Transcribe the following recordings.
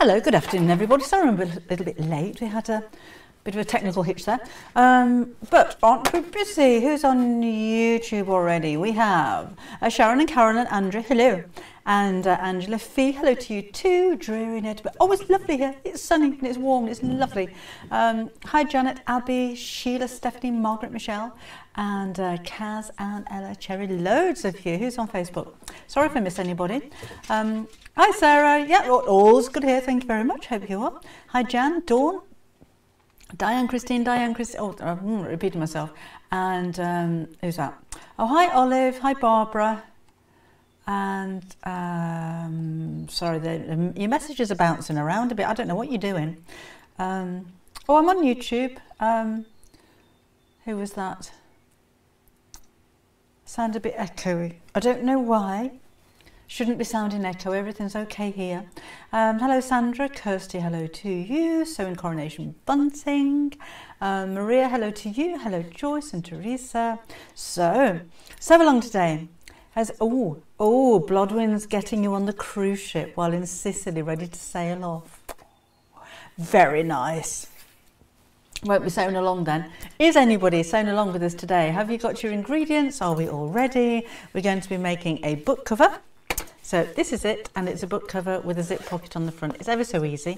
Hello, good afternoon, everybody. Sorry I'm a little bit late. We had a bit of a technical hitch there. Um, but aren't we busy? Who's on YouTube already? We have uh, Sharon and Carol and Andrew. Hello. And uh, Angela Fee, hello to you too. Dreary Ned. Oh, it's lovely here. It's sunny and it's warm. And it's lovely. Um, hi, Janet, Abby, Sheila, Stephanie, Margaret, Michelle, and uh, Kaz and Ella Cherry. Loads of you. Who's on Facebook? Sorry if I missed anybody. Um, hi, Sarah. Yeah, all's good here. Thank you very much. Hope you are. Hi, Jan, Dawn, Diane, Christine, Diane, Christine. Oh, I'm repeating myself. And um, who's that? Oh, hi, Olive. Hi, Barbara and um, sorry, the, your messages are bouncing around a bit. I don't know what you're doing. Um, oh, I'm on YouTube. Um, who was that? Sound a bit echoey. I don't know why. Shouldn't be sounding echo. Everything's okay here. Um, hello, Sandra. Kirsty, hello to you. So in Coronation Bunting. Um, Maria, hello to you. Hello, Joyce and Teresa. So, so along today. Has oh oh Blodwin's getting you on the cruise ship while in Sicily, ready to sail off. Very nice. Won't be sailing along then. Is anybody sailing along with us today? Have you got your ingredients? Are we all ready? We're going to be making a book cover. So this is it, and it's a book cover with a zip pocket on the front. It's ever so easy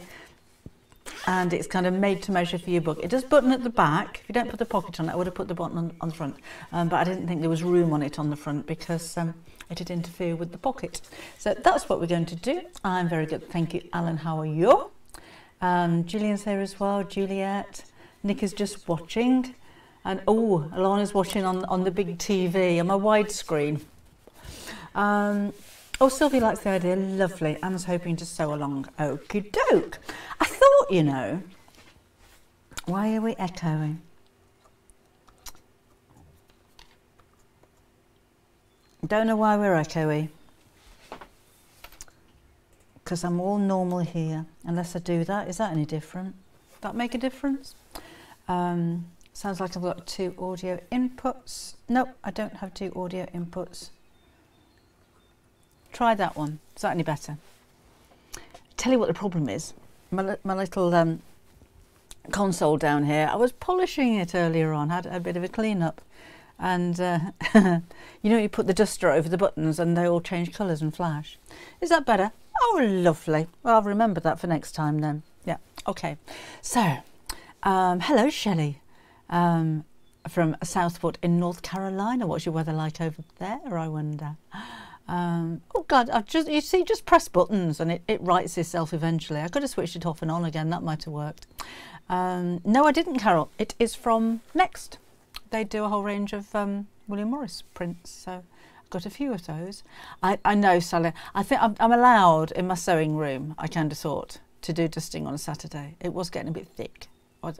and it's kind of made to measure for your book. It does button at the back. If you don't put the pocket on it, I would have put the button on, on the front, um, but I didn't think there was room on it on the front because um, it would interfere with the pocket. So that's what we're going to do. I'm very good. Thank you, Alan. How are you? Um, Gillian's here as well. Juliet. Nick is just watching. And oh, Alana's watching on, on the big TV, on my widescreen. Um, Oh, Sylvie likes the idea. Lovely. Anna's hoping to sew along. Okie doke. I thought, you know, why are we echoing? Don't know why we're echoey. Because I'm all normal here. Unless I do that. Is that any different? Does That make a difference? Um, sounds like I've got two audio inputs. Nope, I don't have two audio inputs. Try that one. Is that any better? Tell you what the problem is. My, my little um, console down here, I was polishing it earlier on, had a bit of a clean up. And uh, you know, you put the duster over the buttons and they all change colours and flash. Is that better? Oh, lovely. Well, I'll remember that for next time then. Yeah, okay. So, um, hello, Shelley um, from Southport in North Carolina. What's your weather like over there, I wonder? Um, oh God, I've just, you see, just press buttons and it, it writes itself eventually. I could have switched it off and on again, that might have worked. Um, no, I didn't, Carol. It is from Next. They do a whole range of um, William Morris prints, so I've got a few of those. I, I know, Sally, I think I'm, I'm allowed in my sewing room, I kind of thought, to do dusting on a Saturday. It was getting a bit thick. I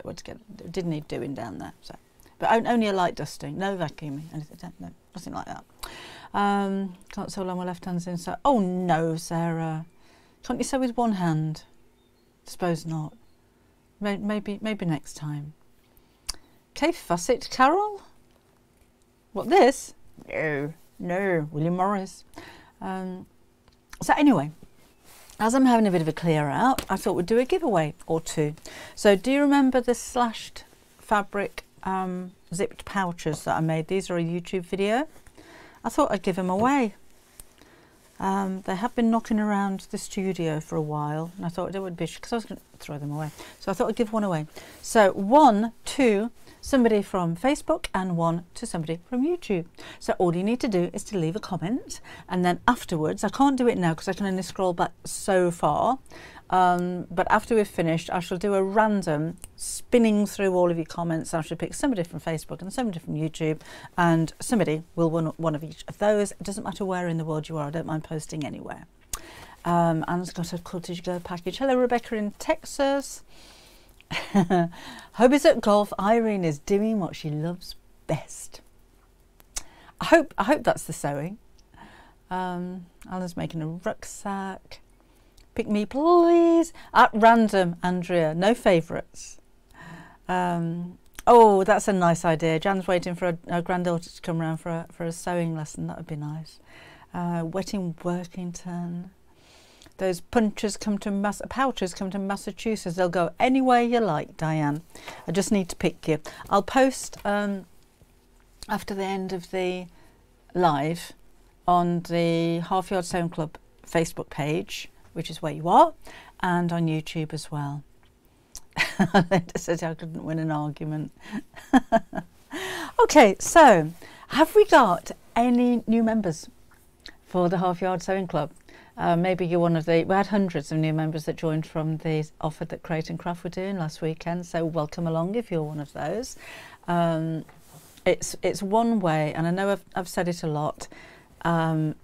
didn't need doing down there. So, But only a light dusting, no vacuuming, anything, no, nothing like that. Um, can't sew along my left hand's in. So, oh no, Sarah. Can't you sew with one hand? Suppose not. Maybe, maybe next time. Okay, Fusset Carol. What this? No, no, William Morris. Um, so anyway, as I'm having a bit of a clear out, I thought we'd do a giveaway or two. So do you remember the slashed fabric um, zipped pouches that I made? These are a YouTube video. I thought I'd give them away. Um, they have been knocking around the studio for a while and I thought it would be because I was going to throw them away. So I thought I'd give one away. So one to somebody from Facebook and one to somebody from YouTube. So all you need to do is to leave a comment and then afterwards I can't do it now because I can only scroll back so far um, but after we've finished, I shall do a random spinning through all of your comments. I shall pick somebody from Facebook and somebody from YouTube, and somebody will win one of each of those. It doesn't matter where in the world you are, I don't mind posting anywhere. Um, Anne's got a Cottage Go package. Hello, Rebecca in Texas. Hope is at golf. Irene is doing what she loves best. I hope I hope that's the sewing. Um, making a rucksack. Pick me, please. At random, Andrea. No favourites. Um, oh, that's a nice idea. Jan's waiting for a, granddaughter to come around for a, for a sewing lesson. That would be nice. Uh, Wetting Workington. those punches come to Mass- pouches come to Massachusetts. They'll go anywhere you like, Diane. I just need to pick you. I'll post um, after the end of the live on the Half Yard Sewing Club Facebook page, which is where you are, and on YouTube as well. Linda said I couldn't win an argument. okay, so have we got any new members for the Half Yard Sewing Club? Uh, maybe you're one of the. We had hundreds of new members that joined from the offer that Create and Craft were doing last weekend. So welcome along if you're one of those. Um, it's it's one way, and I know I've, I've said it a lot, um,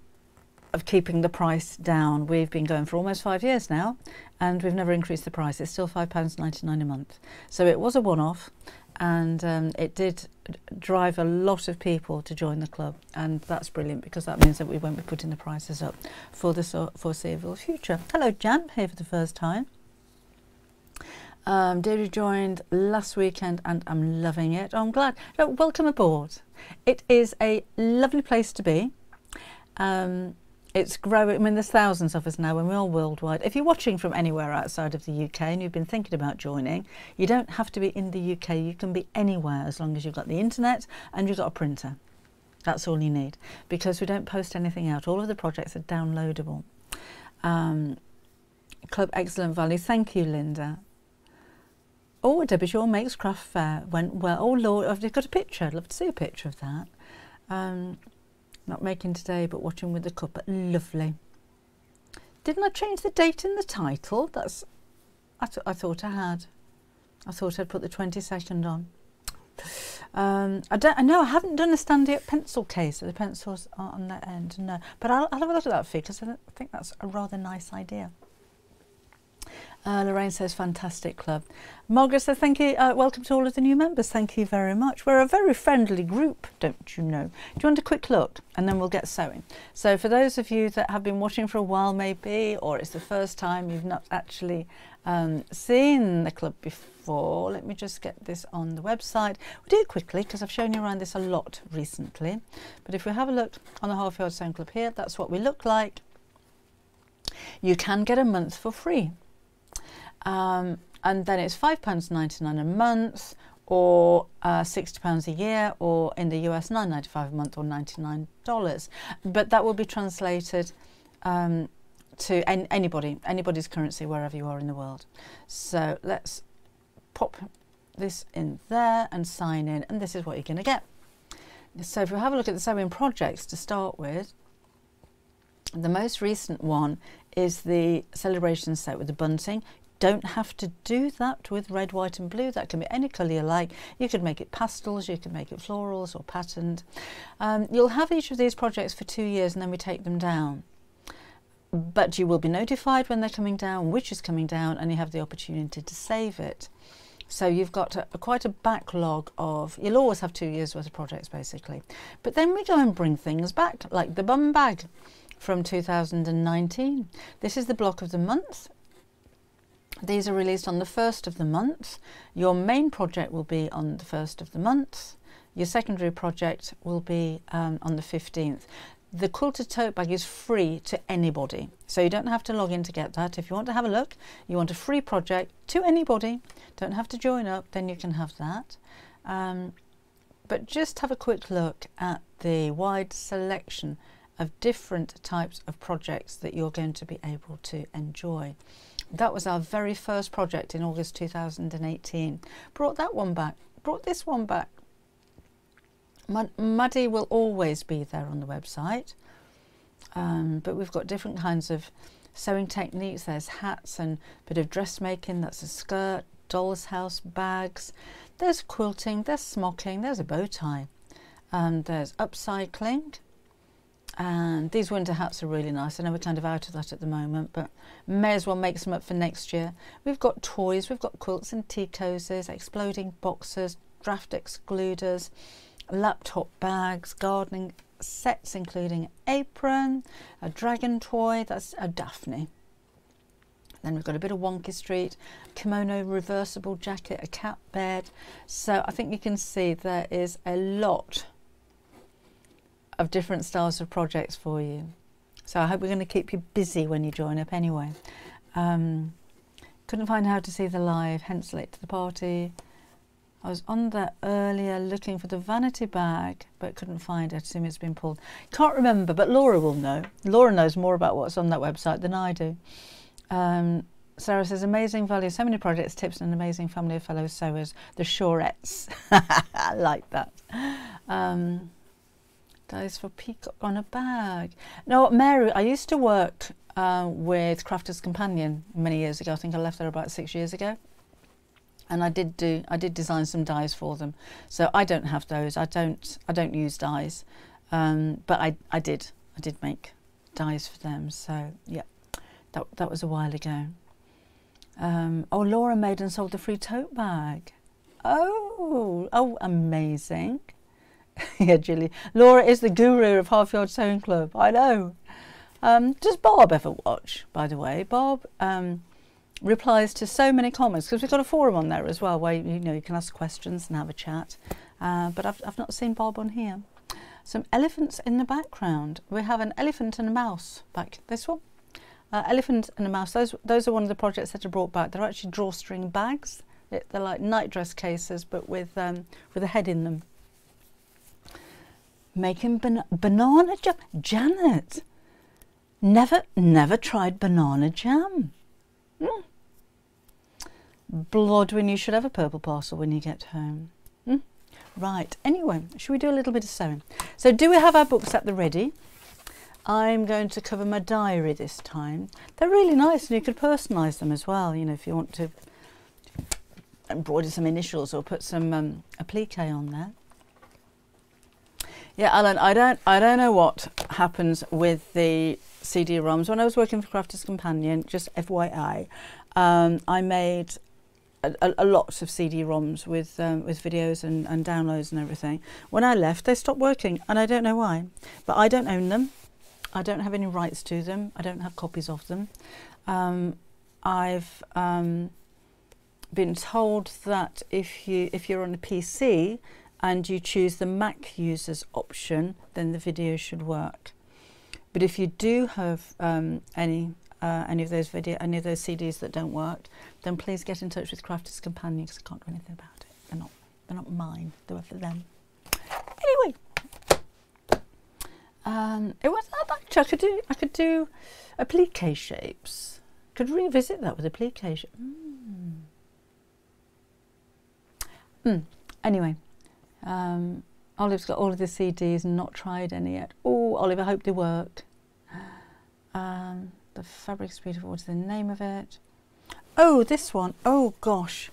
of keeping the price down. We've been going for almost five years now, and we've never increased the price. It's still five pounds ninety nine a month. So it was a one off, and um, it did drive a lot of people to join the club, and that's brilliant because that means that we won't be putting the prices up for the foreseeable future. Hello, Jan, here for the first time. Um, David joined last weekend and I'm loving it. Oh, I'm glad. Welcome aboard. It is a lovely place to be. Um, it's growing. I mean, there's thousands of us now, and we're all worldwide. If you're watching from anywhere outside of the UK and you've been thinking about joining, you don't have to be in the UK. You can be anywhere as long as you've got the internet and you've got a printer. That's all you need because we don't post anything out. All of the projects are downloadable. Um, Club Excellent Value. Thank you, Linda. Oh, Debbie Shore makes craft fair went well. Oh Lord, I've got a picture. I'd love to see a picture of that. Um, not making today, but watching with the cup. Lovely. Didn't I change the date in the title? That's. I, th I thought I had. I thought I'd put the 22nd on. Um, I don't. I know I haven't done a stand-up pencil case. So the pencils are on that end. No, but I'll, I'll have a look at that for you because I think that's a rather nice idea. Uh, Lorraine says, fantastic club. Margaret says, thank you. Uh, welcome to all of the new members. Thank you very much. We're a very friendly group, don't you know? Do you want a quick look? And then we'll get sewing. So for those of you that have been watching for a while maybe, or it's the first time you've not actually um, seen the club before, let me just get this on the website. We'll do it quickly because I've shown you around this a lot recently. But if we have a look on the Half Yard Sewing Club here, that's what we look like. You can get a month for free. Um, and then it's £5.99 a month or uh, £60 a year or in the US $9.95 a month or $99. But that will be translated um, to an anybody, anybody's currency wherever you are in the world. So let's pop this in there and sign in and this is what you're going to get. So if we have a look at the sewing projects to start with, the most recent one is the celebration set with the bunting don't have to do that with red, white and blue. That can be any colour you like. You could make it pastels, you could make it florals or patterned. Um, you'll have each of these projects for two years and then we take them down. But you will be notified when they're coming down, which is coming down, and you have the opportunity to save it. So you've got a, a, quite a backlog of, you'll always have two years worth of projects basically. But then we go and bring things back, like the bum bag from 2019. This is the block of the month these are released on the first of the month. Your main project will be on the first of the month. Your secondary project will be um, on the 15th. The quilted tote bag is free to anybody, so you don't have to log in to get that. If you want to have a look, you want a free project to anybody, don't have to join up, then you can have that. Um, but just have a quick look at the wide selection of different types of projects that you're going to be able to enjoy. That was our very first project in August 2018. Brought that one back, brought this one back. Muddy will always be there on the website, um, but we've got different kinds of sewing techniques. There's hats and a bit of dressmaking, that's a skirt, doll's house, bags. There's quilting, there's smocking, there's a bow tie. Um, there's upcycling, and these winter hats are really nice. I know we're kind of out of that at the moment, but may as well make some up for next year. We've got toys, we've got quilts and tea cozies, exploding boxes, draft excluders, laptop bags, gardening sets including apron, a dragon toy, that's a Daphne. Then we've got a bit of Wonky Street, kimono reversible jacket, a cat bed. So I think you can see there is a lot of different styles of projects for you. So I hope we're going to keep you busy when you join up anyway. Um, couldn't find how to see the live, hence late to the party. I was on there earlier looking for the vanity bag, but couldn't find it. I assume it's been pulled. Can't remember, but Laura will know. Laura knows more about what's on that website than I do. Um, Sarah says, amazing value, so many projects, tips, and an amazing family of fellow sewers, the Shorettes. I like that. Um, dies for peacock on a bag. No, Mary, I used to work uh, with Crafters Companion many years ago. I think I left there about six years ago. And I did do, I did design some dies for them. So I don't have those. I don't, I don't use dies, um, but I, I did, I did make dies for them. So yeah, that that was a while ago. Um, oh, Laura made and sold the free tote bag. Oh, oh, amazing. yeah, Julie. Laura is the guru of Half Yard Sewing Club. I know. Um, does Bob ever watch, by the way? Bob um, replies to so many comments because we've got a forum on there as well where you know you can ask questions and have a chat. Uh, but I've, I've not seen Bob on here. Some elephants in the background. We have an elephant and a mouse back. This one. Uh, elephant and a mouse. Those those are one of the projects that are brought back. They're actually drawstring bags. They're like night dress cases, but with um, with a head in them. Making ban banana jam. Janet, never never tried banana jam. Mm. Blodwin, you should have a purple parcel when you get home. Mm. Right, anyway, should we do a little bit of sewing? So do we have our books at the ready? I'm going to cover my diary this time. They're really nice and you could personalise them as well, you know, if you want to embroider some initials or put some um, applique on there. Yeah, Alan, I don't, I don't know what happens with the CD-ROMs. When I was working for Crafters Companion, just FYI, um, I made a, a, lot of CD-ROMs with um, with videos and, and downloads and everything. When I left, they stopped working, and I don't know why. But I don't own them. I don't have any rights to them. I don't have copies of them. Um, I've um, been told that if you if you're on a PC and you choose the Mac users option, then the video should work. But if you do have um, any uh, any of those video any of those CDs that don't work, then please get in touch with Crafters Companion because I can't do anything about it. They're not they're not mine. They're for them. Anyway, um, it was actually I could do I could do applique shapes. Could revisit that with applique. Mm. Mm. Anyway, um, Olive's got all of the CDs and not tried any yet. Oh, Olive, I hope they worked. Um, the fabric's beautiful. What's the name of it? Oh, this one. Oh, gosh.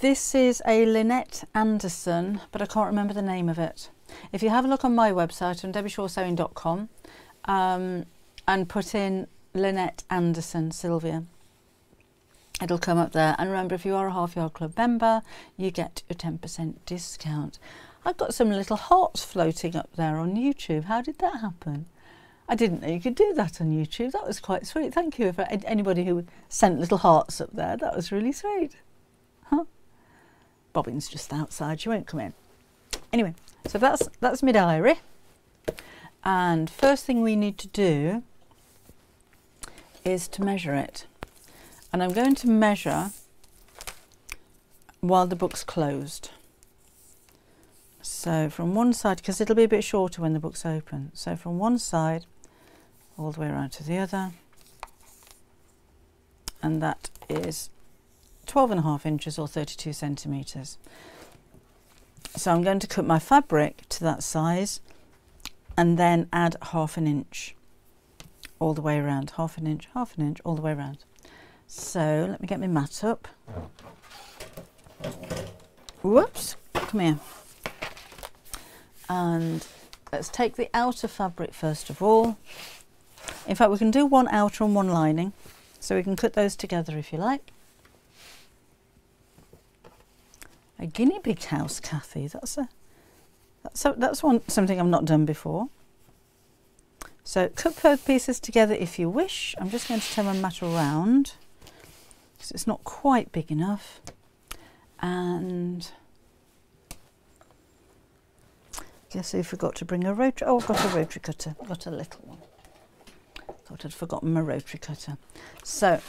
This is a Lynette Anderson, but I can't remember the name of it. If you have a look on my website on debbieshoresewing.com um, and put in Lynette Anderson Sylvia, it'll come up there. And remember, if you are a Half Yard Club member, you get a 10% discount. I've got some little hearts floating up there on YouTube. How did that happen? I didn't know you could do that on YouTube. That was quite sweet. Thank you for anybody who sent little hearts up there. That was really sweet. Huh? Bobbin's just outside. She won't come in. Anyway, so that's that's my diary. And first thing we need to do is to measure it. And I'm going to measure while the book's closed. So from one side, because it'll be a bit shorter when the book's open. So from one side all the way around to the other. And that is 12 and a half inches or 32 centimetres. So I'm going to cut my fabric to that size and then add half an inch all the way around, half an inch, half an inch, all the way around. So let me get my mat up. Whoops, come here. And let's take the outer fabric first of all. In fact, we can do one outer and one lining. So we can cut those together if you like. A guinea pig house, Kathy. That's a that's a, that's one something I've not done before. So cut both pieces together if you wish. I'm just going to turn my mat around because it's not quite big enough. And Guess who forgot to bring a rotary? Oh, I've got a rotary cutter. Got a little one. Thought I'd forgotten my rotary cutter. So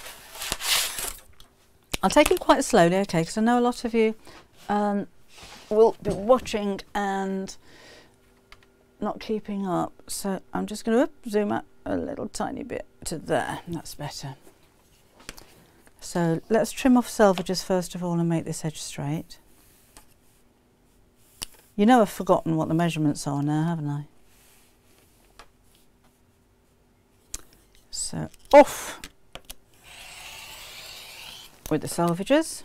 I'll take it quite slowly, okay, because I know a lot of you um, will be watching and not keeping up. So I'm just going to zoom out a little tiny bit to there. That's better. So let's trim off selvages first of all and make this edge straight. You know I've forgotten what the measurements are now, haven't I? So off with the selvages.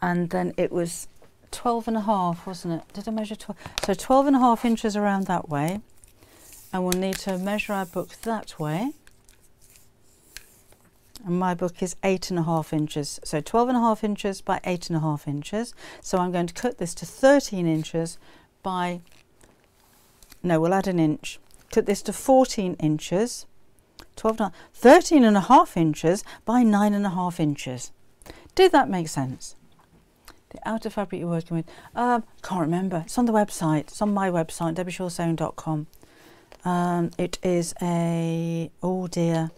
And then it was 12 and a half, wasn't it? Did I measure 12? So 12 and a half inches around that way. And we'll need to measure our book that way. And my book is eight and a half inches. So 12 and a half inches by eight and a half inches. So I'm going to cut this to 13 inches by, no, we'll add an inch. Cut this to 14 inches 12 and 13 and a half inches by nine and a half inches. Did that make sense? The outer fabric you're working with, um, can't remember. It's on the website. It's on my website, debbieshoresewing.com. Um, it is a, oh dear.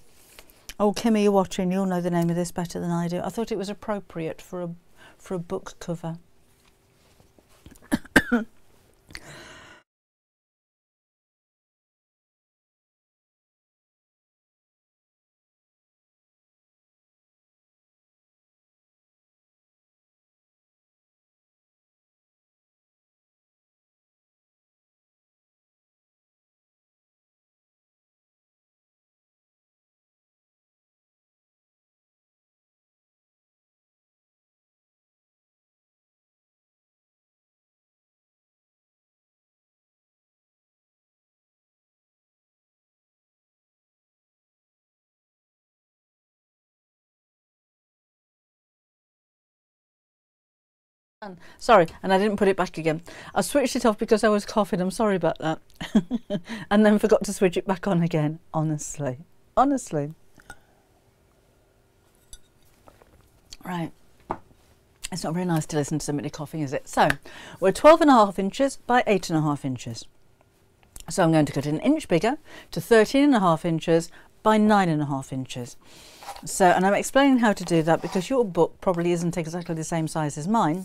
Oh, Kimmy, you're watching. You'll know the name of this better than I do. I thought it was appropriate for a, for a book cover. Sorry, and I didn't put it back again. I switched it off because I was coughing. I'm sorry about that. and then forgot to switch it back on again. Honestly. Honestly. Right. It's not very nice to listen to somebody coughing, is it? So, we're 12 and a half inches by eight and a half inches. So I'm going to cut an inch bigger to 13 and a half inches by nine and a half inches. So, and I'm explaining how to do that because your book probably isn't exactly the same size as mine.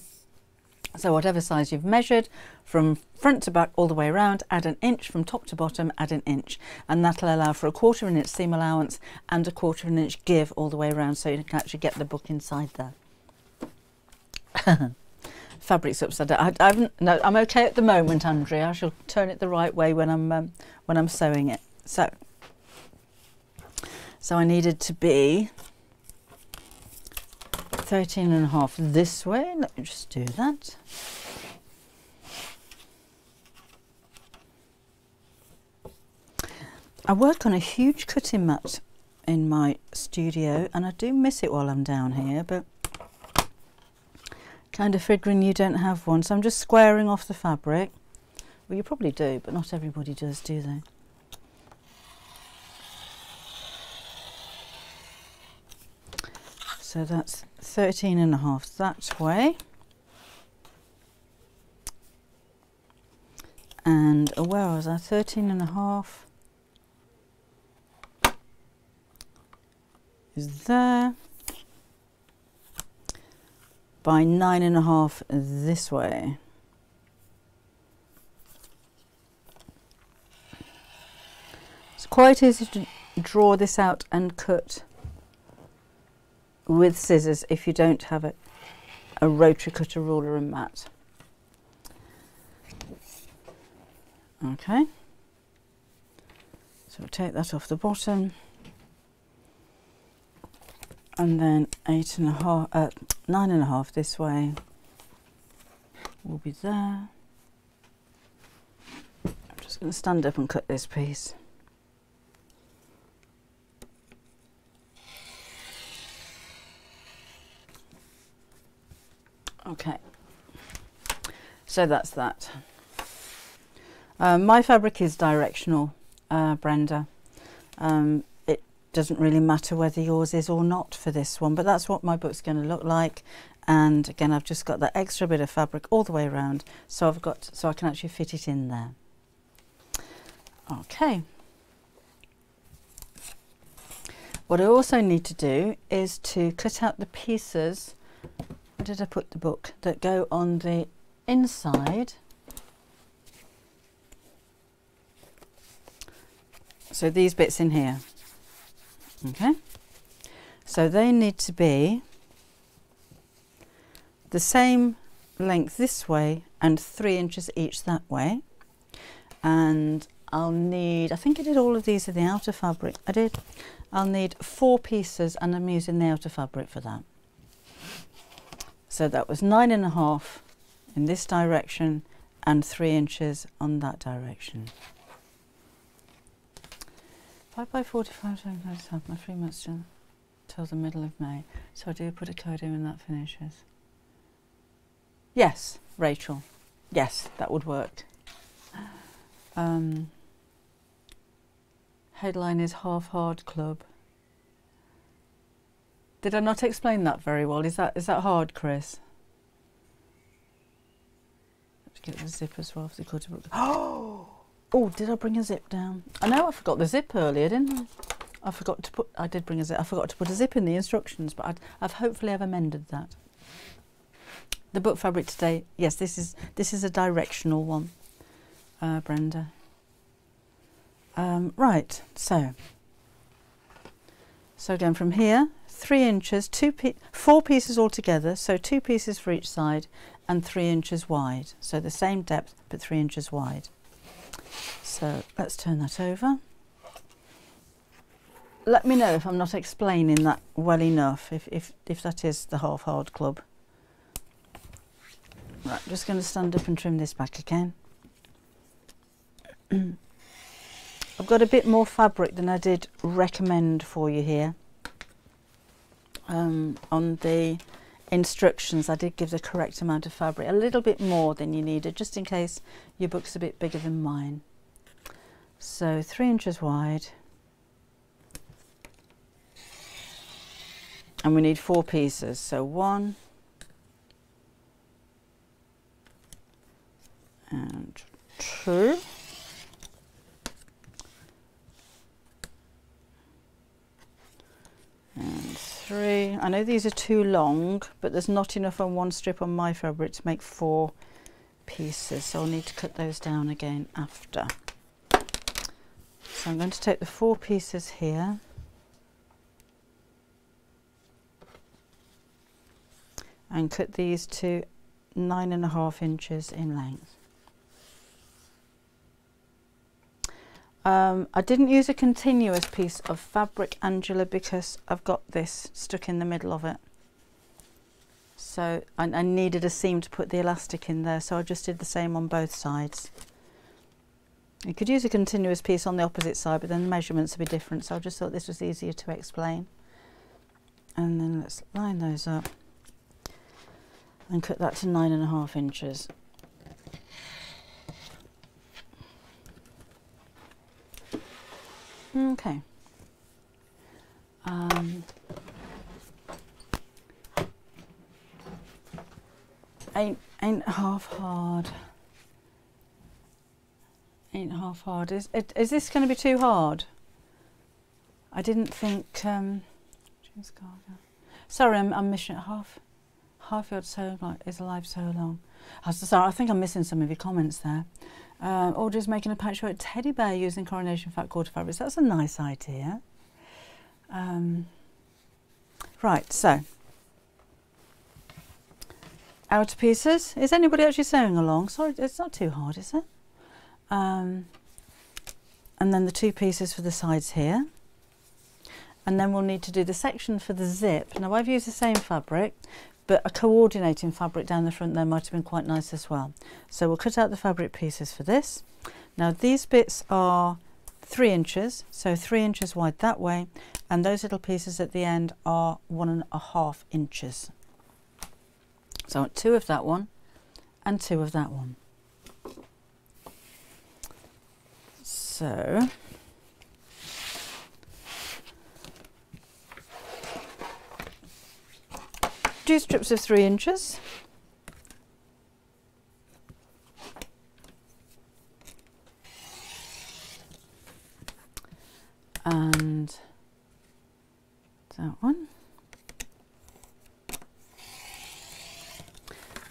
So whatever size you've measured from front to back all the way around, add an inch from top to bottom, add an inch. And that'll allow for a quarter of an inch seam allowance and a quarter of an inch give all the way around so you can actually get the book inside there. Fabric's upside down. I, I've, no, I'm okay at the moment, Andrea. I shall turn it the right way when I'm um, when I'm sewing it. So, so I needed to be 13 and a half this way. Let me just do that. I work on a huge cutting mat in my studio and I do miss it while I'm down here but kind of figuring you don't have one so I'm just squaring off the fabric well you probably do but not everybody does do they so that's 13 and a half that way. And oh, where was I? 13 and a half is there. By nine and a half this way. It's quite easy to draw this out and cut with scissors if you don't have a, a rotary cutter ruler and mat. Okay, so take that off the bottom and then eight and a half, uh, nine and a half this way will be there. I'm just going to stand up and cut this piece. Okay, so that's that. Um, my fabric is directional, uh, Brenda. Um, it doesn't really matter whether yours is or not for this one, but that's what my book's going to look like. And again, I've just got that extra bit of fabric all the way around, so I've got so I can actually fit it in there. Okay. What I also need to do is to cut out the pieces. Where did I put the book that go on the inside? So these bits in here. Okay. So they need to be the same length this way and three inches each that way. And I'll need, I think I did all of these in the outer fabric. I did. I'll need four pieces and I'm using the outer fabric for that. So that was nine and a half in this direction and three inches on that direction. 5 by 45 times have my three months till, till the middle of May. So I do put a code in when that finishes. Yes, Rachel. Yes, that would work. Um, headline is Half Hard Club. Did I not explain that very well? Is that is that hard, Chris? Let's get the zip as well for the clutter book. Oh! Oh, did I bring a zip down? I know I forgot the zip earlier, didn't I? I forgot to put, I did bring a zip, I forgot to put a zip in the instructions, but i have hopefully I've amended that. The book fabric today, yes, this is, this is a directional one, uh, Brenda. Um, right, so, so again from here, three inches, two four pieces altogether, so two pieces for each side and three inches wide. So the same depth, but three inches wide. So let's turn that over. Let me know if I'm not explaining that well enough, if, if, if that is the half hard club. Right, I'm just going to stand up and trim this back again. I've got a bit more fabric than I did recommend for you here. Um, on the instructions I did give the correct amount of fabric, a little bit more than you needed, just in case your book's a bit bigger than mine. So three inches wide. And we need four pieces. So one and two. And three. I know these are too long, but there's not enough on one strip on my fabric to make four pieces. So I'll need to cut those down again after. So I'm going to take the four pieces here and cut these to nine and a half inches in length. Um, I didn't use a continuous piece of fabric Angela because I've got this stuck in the middle of it. So I, I needed a seam to put the elastic in there so I just did the same on both sides. You could use a continuous piece on the opposite side, but then the measurements would be different, so I just thought this was easier to explain. And then let's line those up and cut that to nine and a half inches. Okay. Um, ain't ain't half hard ain't half hard. Is, it, is this going to be too hard? I didn't think... Um, sorry, I'm, I'm missing half. Half your so like is alive so long. I was, sorry, I think I'm missing some of your comments there. Or just making a patchwork teddy bear using coronation fat quarter fabrics. That's a nice idea. Um, right, so outer pieces. Is anybody actually sewing along? Sorry, it's not too hard, is it? Um, and then the two pieces for the sides here. And then we'll need to do the section for the zip. Now I've used the same fabric, but a coordinating fabric down the front there might have been quite nice as well. So we'll cut out the fabric pieces for this. Now these bits are three inches, so three inches wide that way, and those little pieces at the end are one and a half inches. So I want two of that one and two of that one. So two strips of three inches. And that one.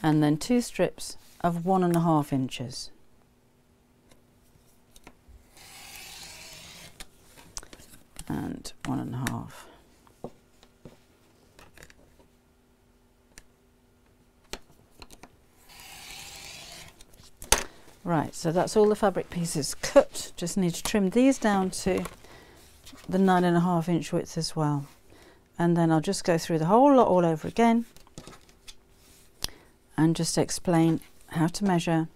And then two strips of one and a half inches. And one and a half. Right, so that's all the fabric pieces cut. Just need to trim these down to the nine and a half inch width as well. And then I'll just go through the whole lot all over again and just explain how to measure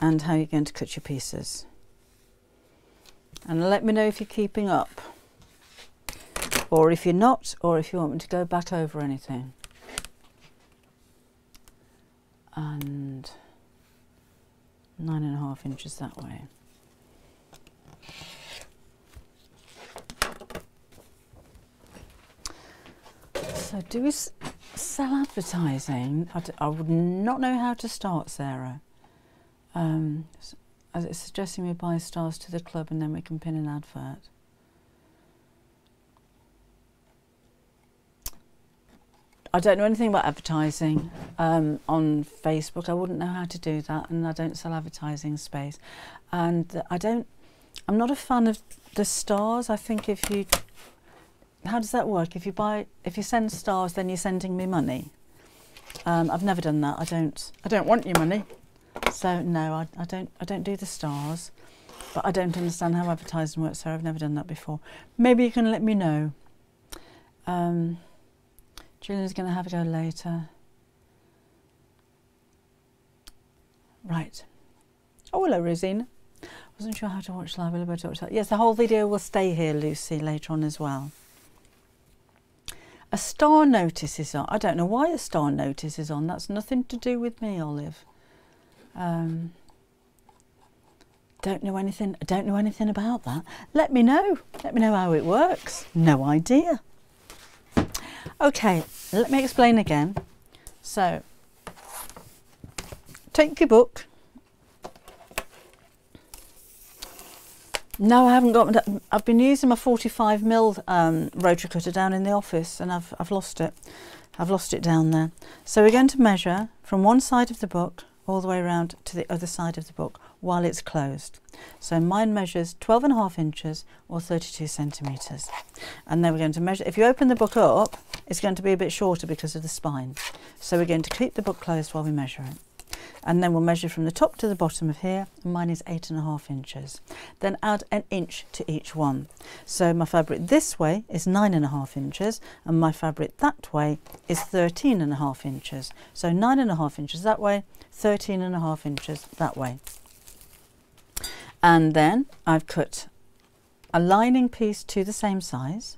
and how you're going to cut your pieces. And let me know if you're keeping up or if you're not or if you want me to go back over anything. And nine and a half inches that way. So do we sell advertising? I would not know how to start, Sarah. Um, as it's suggesting we buy stars to the club and then we can pin an advert. I don't know anything about advertising um, on Facebook. I wouldn't know how to do that, and I don't sell advertising space. And I don't. I'm not a fan of the stars. I think if you, how does that work? If you buy, if you send stars, then you're sending me money. Um, I've never done that. I don't. I don't want your money. So no, I, I don't. I don't do the stars. But I don't understand how advertising works. So I've never done that before. Maybe you can let me know. Um, Julian's going to have a go later. Right. Oh, hello, Rosina. Wasn't sure how to watch live. Will watch that? Yes, the whole video will stay here, Lucy, later on as well. A star notice is on. I don't know why a star notice is on. That's nothing to do with me, Olive. Um, don't know anything. I don't know anything about that. Let me know. Let me know how it works. No idea. Okay, let me explain again. So, take your book. No, I haven't got. I've been using my 45 mil um, rotary cutter down in the office, and I've I've lost it. I've lost it down there. So we're going to measure from one side of the book all the way around to the other side of the book while it's closed. So mine measures 12 and a half inches or 32 centimetres. And then we're going to measure, if you open the book up, it's going to be a bit shorter because of the spine. So we're going to keep the book closed while we measure it. And then we'll measure from the top to the bottom of here. And mine is eight and a half inches. Then add an inch to each one. So my fabric this way is nine and a half inches and my fabric that way is 13 and a half inches. So nine and a half inches that way, 13 and a half inches that way and then I've cut a lining piece to the same size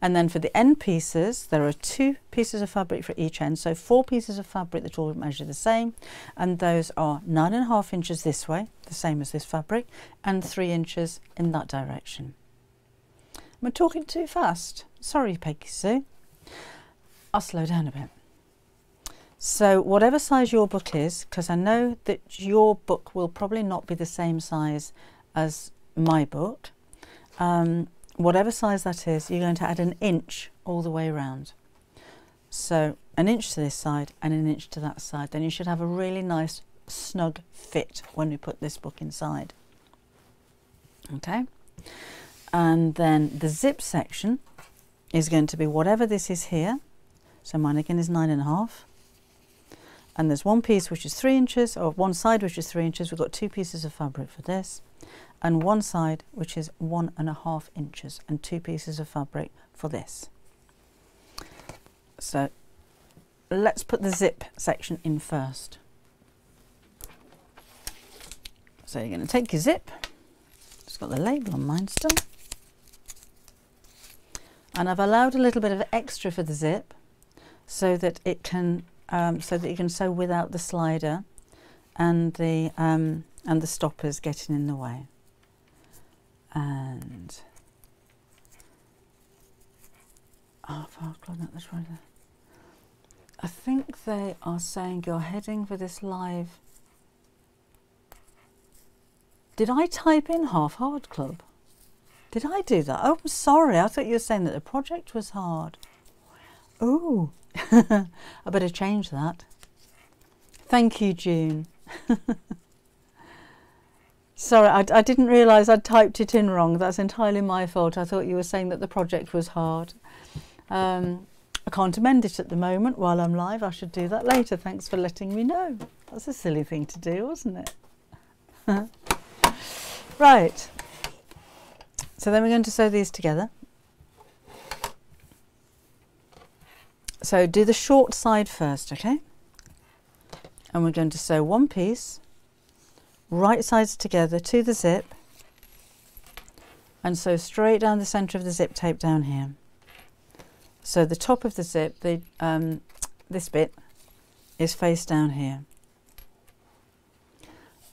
and then for the end pieces there are two pieces of fabric for each end. So four pieces of fabric that all measure the same. And those are nine and a half inches this way the same as this fabric and three inches in that direction. Am I talking too fast? Sorry Peggy Sue. I'll slow down a bit. So whatever size your book is, because I know that your book will probably not be the same size as my book, um, whatever size that is, you're going to add an inch all the way around. So an inch to this side and an inch to that side. Then you should have a really nice snug fit when we put this book inside. Okay. And then the zip section is going to be whatever this is here. So mine again is nine and a half and there's one piece which is three inches or one side which is three inches we've got two pieces of fabric for this and one side which is one and a half inches and two pieces of fabric for this so let's put the zip section in first so you're going to take your zip it's got the label on mine still and I've allowed a little bit of extra for the zip so that it can um, so that you can sew without the slider and the um, and the stoppers getting in the way. And oh, fuck, not that's right. I think they are saying you're heading for this live. Did I type in Half Hard Club? Did I do that? Oh, I'm sorry. I thought you were saying that the project was hard. Oh, I better change that. Thank you, June. Sorry, I, I didn't realise I'd typed it in wrong. That's entirely my fault. I thought you were saying that the project was hard. Um, I can't amend it at the moment while I'm live. I should do that later. Thanks for letting me know. That's a silly thing to do, wasn't it? right. So then we're going to sew these together. So do the short side first, okay? And we're going to sew one piece right sides together to the zip and sew straight down the centre of the zip tape down here. So the top of the zip, the um, this bit, is face down here.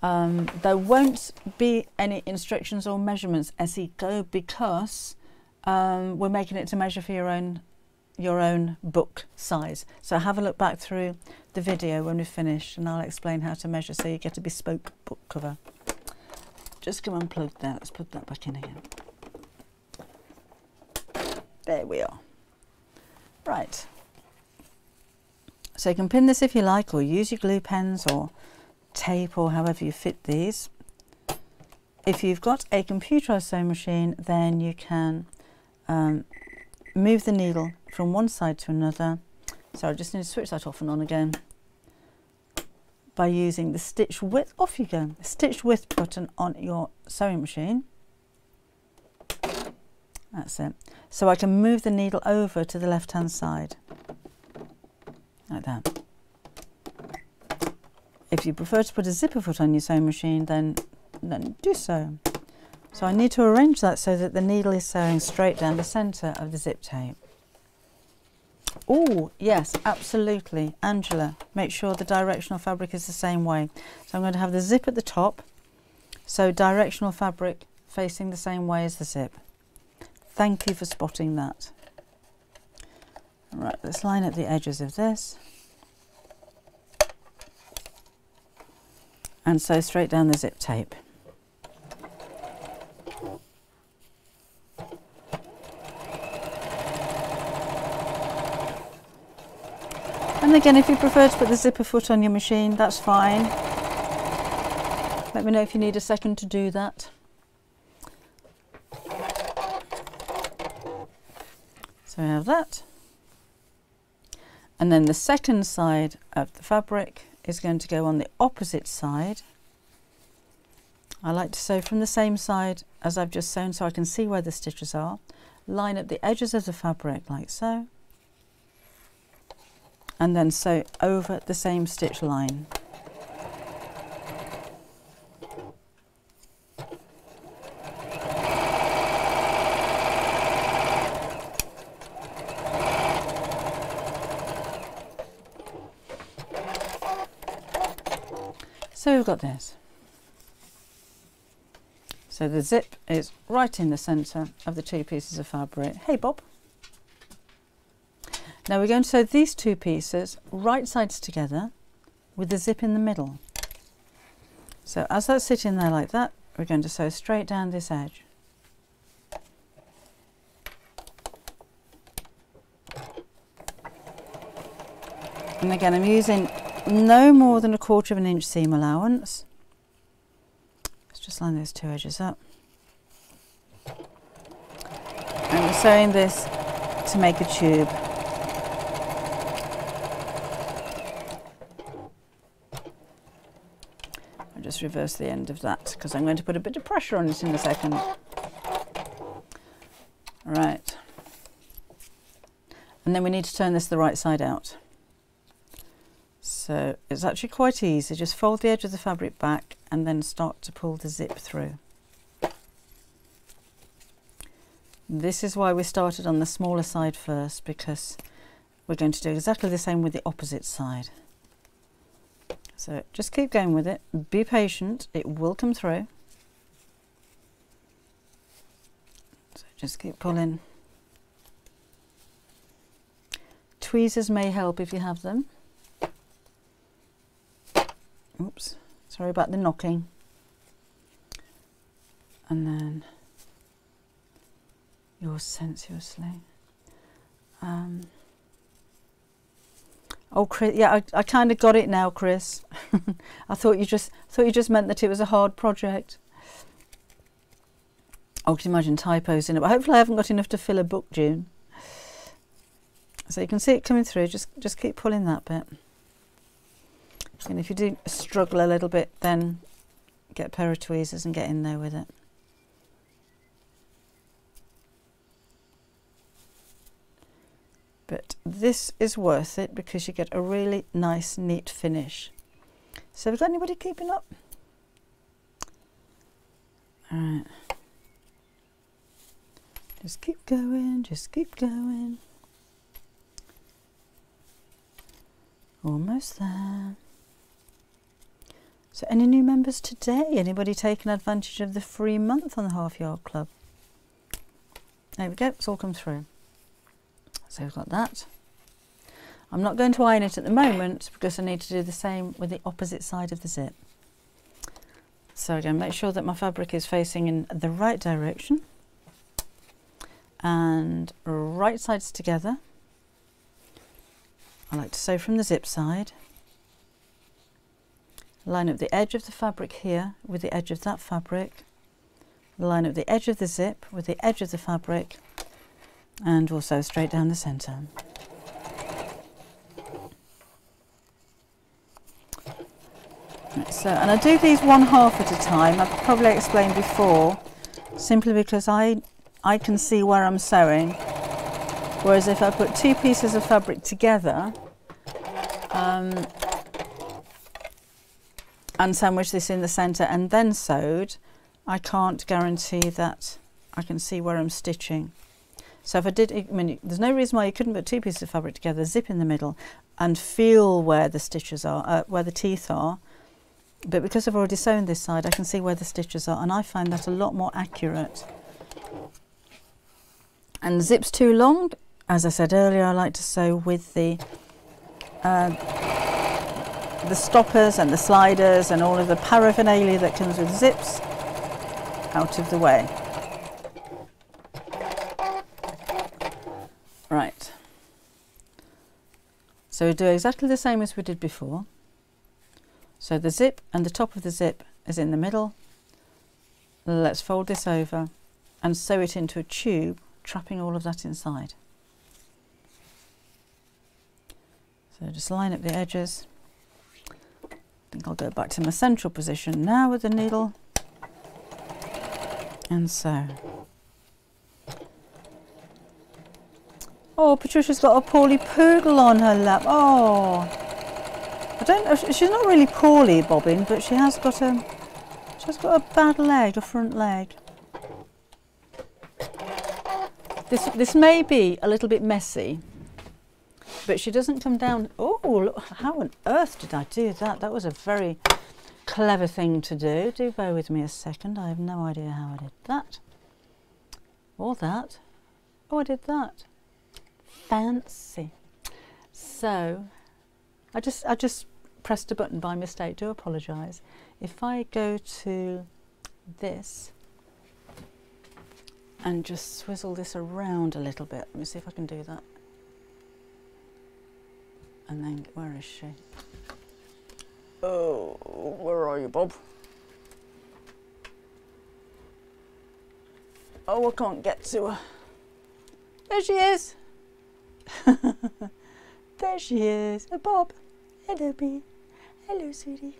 Um, there won't be any instructions or measurements as you go because um, we're making it to measure for your own your own book size. So have a look back through the video when we finish and I'll explain how to measure so you get a bespoke book cover. Just go unplug that, let's put that back in again. There we are. Right. So you can pin this if you like or use your glue pens or tape or however you fit these. If you've got a computerized sewing machine then you can um, move the needle from one side to another. So I just need to switch that off and on again by using the stitch width, off you go, stitch width button on your sewing machine. That's it. So I can move the needle over to the left hand side, like that. If you prefer to put a zipper foot on your sewing machine, then, then do so. So I need to arrange that so that the needle is sewing straight down the centre of the zip tape. Oh, yes, absolutely. Angela, make sure the directional fabric is the same way. So I'm going to have the zip at the top, so directional fabric facing the same way as the zip. Thank you for spotting that. Right, let's line up the edges of this. And sew straight down the zip tape. And again, if you prefer to put the zipper foot on your machine, that's fine. Let me know if you need a second to do that. So we have that. And then the second side of the fabric is going to go on the opposite side. I like to sew from the same side as I've just sewn so I can see where the stitches are. Line up the edges of the fabric like so and then sew over the same stitch line. So we've got this. So the zip is right in the centre of the two pieces of fabric. Hey Bob. Now we're going to sew these two pieces right sides together with the zip in the middle. So as that's sitting there like that, we're going to sew straight down this edge. And again, I'm using no more than a quarter of an inch seam allowance. Let's just line those two edges up. And we're sewing this to make a tube. Reverse the end of that because I'm going to put a bit of pressure on it in a second. Right. And then we need to turn this the right side out. So it's actually quite easy. Just fold the edge of the fabric back and then start to pull the zip through. This is why we started on the smaller side first because we're going to do exactly the same with the opposite side. So just keep going with it. Be patient. It will come through. So just keep pulling. tweezers may help if you have them. Oops, sorry about the knocking. And then yours sensuously. Um, oh, Chris, yeah, I, I kind of got it now, Chris. I thought you just thought you just meant that it was a hard project. Oh, I can imagine typos in it, but hopefully I haven't got enough to fill a book, June. So you can see it coming through, just, just keep pulling that bit. And if you do struggle a little bit, then get a pair of tweezers and get in there with it. But this is worth it because you get a really nice, neat finish. So got anybody keeping up? All right. Just keep going, just keep going. Almost there. So any new members today? Anybody taking advantage of the free month on the Half Yard Club? There we go, it's all come through. So we've got that. I'm not going to iron it at the moment because I need to do the same with the opposite side of the zip. So again, make sure that my fabric is facing in the right direction and right sides together. I like to sew from the zip side. Line up the edge of the fabric here with the edge of that fabric. Line up the edge of the zip with the edge of the fabric and we'll straight down the centre. So, and I do these one half at a time. I've probably explained before, simply because I I can see where I'm sewing. Whereas if I put two pieces of fabric together um, and sandwich this in the centre and then sewed, I can't guarantee that I can see where I'm stitching. So if I did, I mean, there's no reason why you couldn't put two pieces of fabric together, zip in the middle, and feel where the stitches are, uh, where the teeth are. But because I've already sewn this side, I can see where the stitches are, and I find that a lot more accurate. And zips too long, as I said earlier, I like to sew with the uh, the stoppers and the sliders and all of the paraphernalia that comes with zips out of the way. Right. So we do exactly the same as we did before. So the zip and the top of the zip is in the middle. Let's fold this over and sew it into a tube trapping all of that inside. So just line up the edges. I think I'll go back to my central position now with the needle and sew. Oh, Patricia's got a poorly poodle on her lap. Oh, I don't know. She's not really poorly bobbing, but she has got a she's got a bad leg, a front leg. This, this may be a little bit messy, but she doesn't come down. Oh, look, how on earth did I do that? That was a very clever thing to do. Do bear with me a second. I have no idea how I did that. Or that. Oh, I did that. Fancy. So, I just, I just pressed a button by mistake. Do apologise. If I go to this, and just swizzle this around a little bit. Let me see if I can do that. And then, where is she? Oh, where are you, Bob? Oh, I can't get to her. There she is. there she is. Oh, Bob. Hello, B. Hello, sweetie.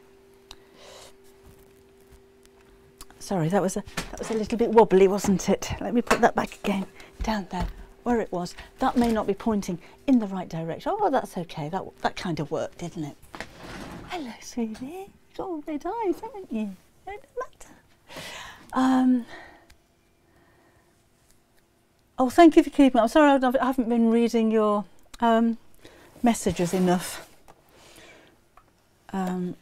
Sorry, that was a that was a little bit wobbly, wasn't it? Let me put that back again, down there, where it was. That may not be pointing in the right direction. Oh, that's okay. That that kind of worked, didn't it? Hello, sweetie. You've got red eyes, haven't you? It doesn't matter. Um. Oh, thank you for keeping. I'm sorry, I haven't been reading your um, messages enough. Um,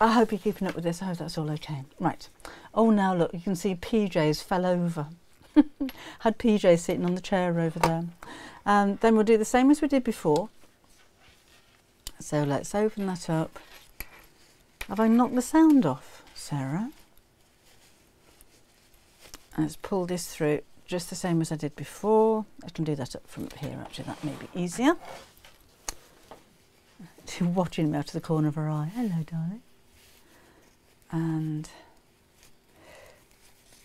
I hope you're keeping up with this. I hope that's all okay. Right. Oh, now look, you can see PJs fell over. Had PJ sitting on the chair over there. And then we'll do the same as we did before. So let's open that up. Have I knocked the sound off, Sarah? Let's pull this through just the same as I did before. I can do that up from here actually, that may be easier. She's watching me out of the corner of her eye. Hello, darling. And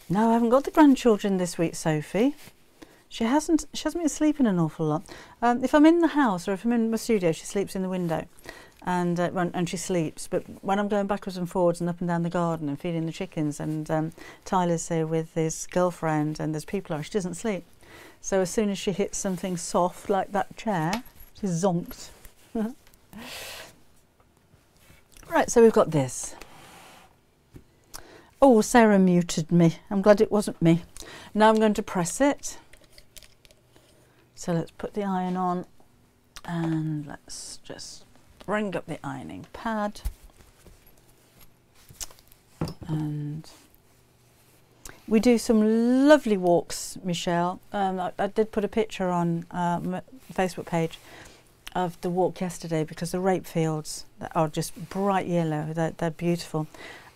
no, I haven't got the grandchildren this week, Sophie. She hasn't. She hasn't been sleeping an awful lot. Um, if I'm in the house or if I'm in my studio, she sleeps in the window, and uh, and she sleeps. But when I'm going backwards and forwards and up and down the garden and feeding the chickens, and um, Tyler's here with his girlfriend, and there's people around, she doesn't sleep. So as soon as she hits something soft like that chair, she's zonked. right. So we've got this. Oh, Sarah muted me. I'm glad it wasn't me. Now I'm going to press it. So let's put the iron on and let's just bring up the ironing pad and we do some lovely walks, Michelle. Um, I, I, did put a picture on uh, my Facebook page of the walk yesterday because the rape fields are just bright yellow. They're, they're beautiful.